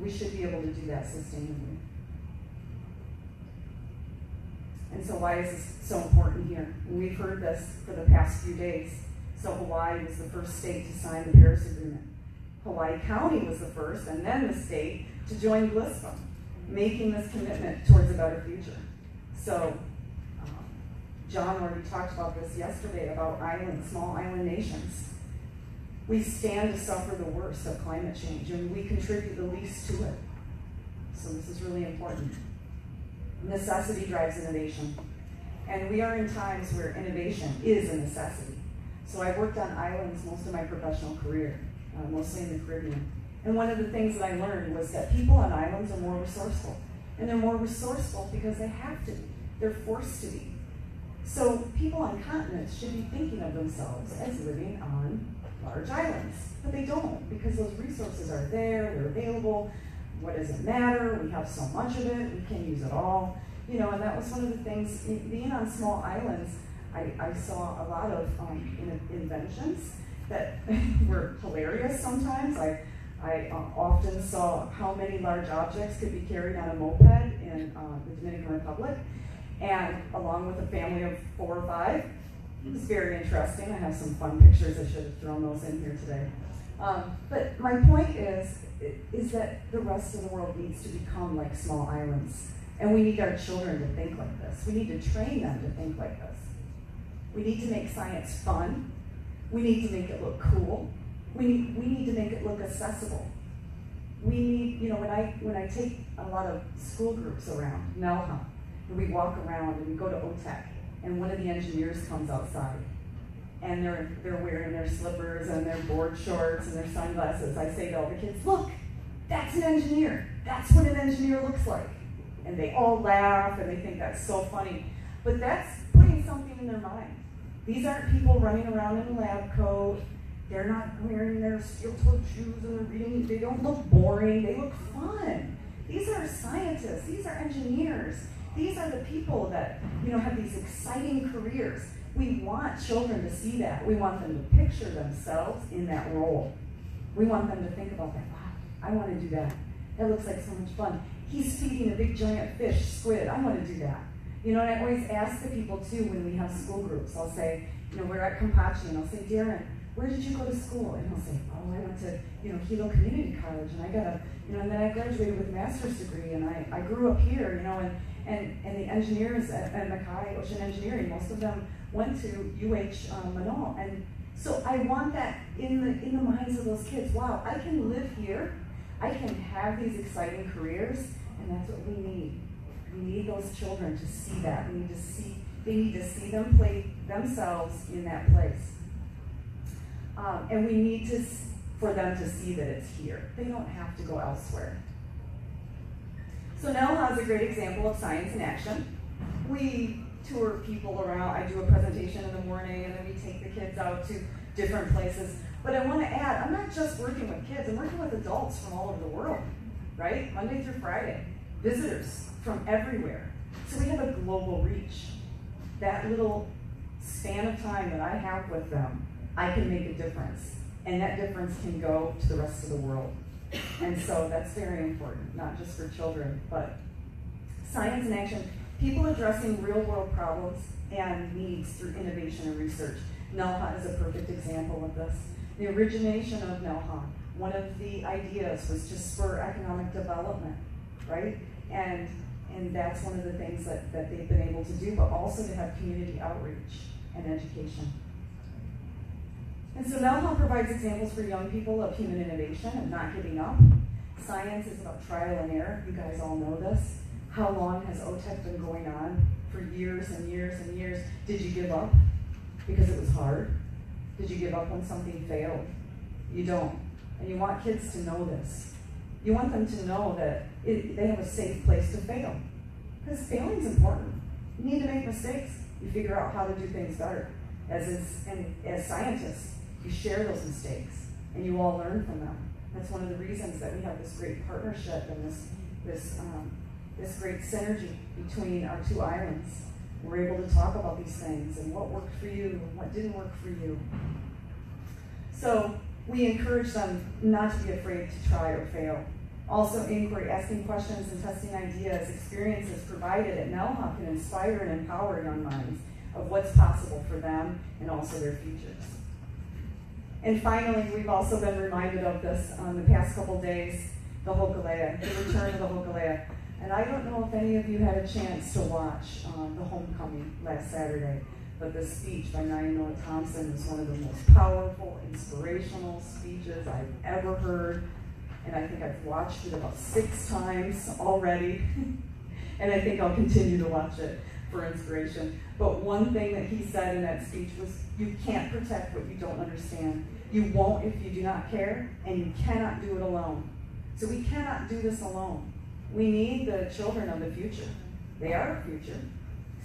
We should be able to do that sustainably. And so why is this so important here? We've heard this for the past few days. So Hawaii was the first state to sign the Paris Agreement. Hawaii County was the first, and then the state to join GLISPA, making this commitment towards a better future. So um, John already talked about this yesterday about island, small island nations. We stand to suffer the worst of climate change, and we contribute the least to it. So this is really important. Necessity drives innovation. And we are in times where innovation is a necessity. So I've worked on islands most of my professional career, uh, mostly in the Caribbean. And one of the things that I learned was that people on islands are more resourceful. And they're more resourceful because they have to be. They're forced to be. So people on continents should be thinking of themselves as living on large islands. But they don't because those resources are there, they're available. What does it matter? We have so much of it, we can use it all. You know, and that was one of the things, being on small islands, I, I saw a lot of um, in, inventions that were hilarious sometimes. I, I often saw how many large objects could be carried on a moped in uh, the Dominican Republic, and along with a family of four or five. It was very interesting. I have some fun pictures. I should have thrown those in here today. Um, but my point is, is that the rest of the world needs to become like small islands. And we need our children to think like this. We need to train them to think like this. We need to make science fun. We need to make it look cool. We need, we need to make it look accessible. We need, you know, when I, when I take a lot of school groups around, NELHA, and we walk around and we go to OTEC, and one of the engineers comes outside, and they're, they're wearing their slippers and their board shorts and their sunglasses. I say to all the kids, look, that's an engineer. That's what an engineer looks like. And they all laugh and they think that's so funny. But that's putting something in their mind. These aren't people running around in a lab coat. They're not wearing their steel-toed shoes and they're reading. They don't look boring. They look fun. These are scientists. These are engineers. These are the people that you know have these exciting careers. We want children to see that. We want them to picture themselves in that role. We want them to think about that. Wow, I want to do that. That looks like so much fun. He's feeding a big giant fish, squid. I want to do that. You know, and I always ask the people too when we have school groups. I'll say, you know, we're at Kampachi, and I'll say, Darren, where did you go to school? And he'll say, oh, I went to, you know, Hilo Community College, and I got a, you know, and then I graduated with a master's degree, and I, I grew up here, you know, and, and, and the engineers at, at Makai Ocean Engineering, most of them went to UH um, Manoa, and so I want that in the in the minds of those kids. Wow, I can live here, I can have these exciting careers, and that's what we need. We need those children to see that. We need to see they need to see them play themselves in that place, um, and we need to for them to see that it's here. They don't have to go elsewhere. So NELHA is a great example of science in action. We tour people around. I do a presentation in the morning, and then we take the kids out to different places. But I want to add, I'm not just working with kids. I'm working with adults from all over the world, right? Monday through Friday, visitors from everywhere. So we have a global reach. That little span of time that I have with them, I can make a difference. And that difference can go to the rest of the world. And so that's very important, not just for children, but science and action. People addressing real world problems and needs through innovation and research. NELHA is a perfect example of this. The origination of NELHA, one of the ideas was to spur economic development, right? And and that's one of the things that, that they've been able to do, but also to have community outreach and education. And so NELHA provides examples for young people of human innovation and not giving up. Science is about trial and error. You guys all know this. How long has OTEC been going on? For years and years and years. Did you give up because it was hard? Did you give up when something failed? You don't. And you want kids to know this. You want them to know that it, they have a safe place to fail. Because failing's important. You need to make mistakes. You figure out how to do things better. As is, and as scientists, you share those mistakes and you all learn from them. That's one of the reasons that we have this great partnership and this this um, this great synergy between our two islands. We're able to talk about these things and what worked for you and what didn't work for you. So we encourage them not to be afraid to try or fail. Also, inquiry, asking questions and testing ideas, experiences provided at NELHA can inspire and empower young minds of what's possible for them and also their futures. And finally, we've also been reminded of this on the past couple days, the Hokulea, the return of the Hokulea. And I don't know if any of you had a chance to watch um, the homecoming last Saturday, but the speech by Nainoa Thompson is one of the most powerful, inspirational speeches I've ever heard. And I think I've watched it about six times already. and I think I'll continue to watch it for inspiration. But one thing that he said in that speech was you can't protect what you don't understand. You won't if you do not care, and you cannot do it alone. So we cannot do this alone. We need the children of the future. They are our future.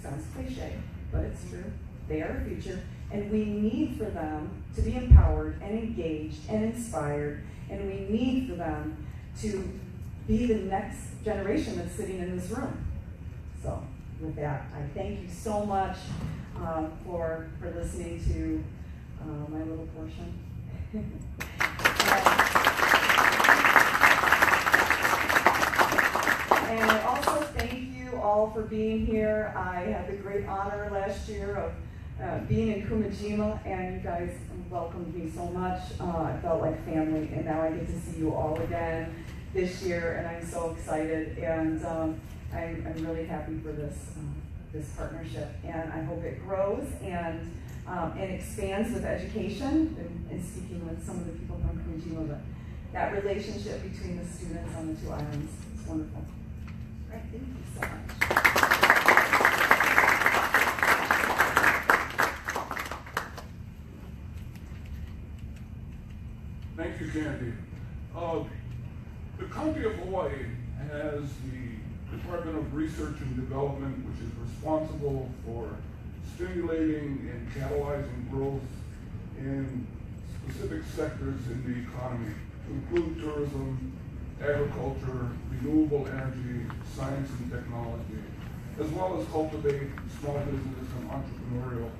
Sounds cliche, but it's true. They are our future. And we need for them to be empowered and engaged and inspired. And we need for them to be the next generation that's sitting in this room. So with that, I thank you so much um, for, for listening to uh, my little portion. And I also thank you all for being here. I had the great honor last year of uh, being in Kumejima, and you guys welcomed me so much. Uh, I felt like family, and now I get to see you all again this year, and I'm so excited. And um, I'm, I'm, really happy for this um, this partnership, and I hope it grows and um, and expands with education. And, and, speaking with some of the people from Kumejima, but that relationship between the students on the two islands is wonderful. Thank you so much. Uh, the County of Hawaii has the Department of Research and Development, which is responsible for stimulating and catalyzing growth in specific sectors in the economy, to include tourism, agriculture, renewable energy, science and technology, as well as cultivate small business and entrepreneurial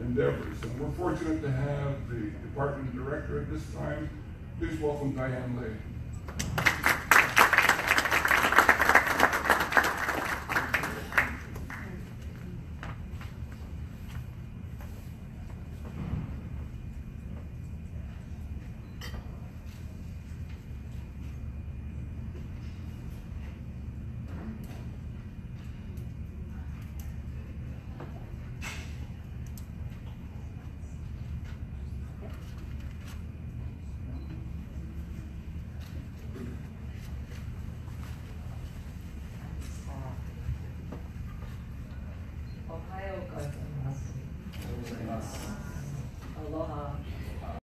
endeavors. And we're fortunate to have the department director at this time. Please welcome Diane Ley.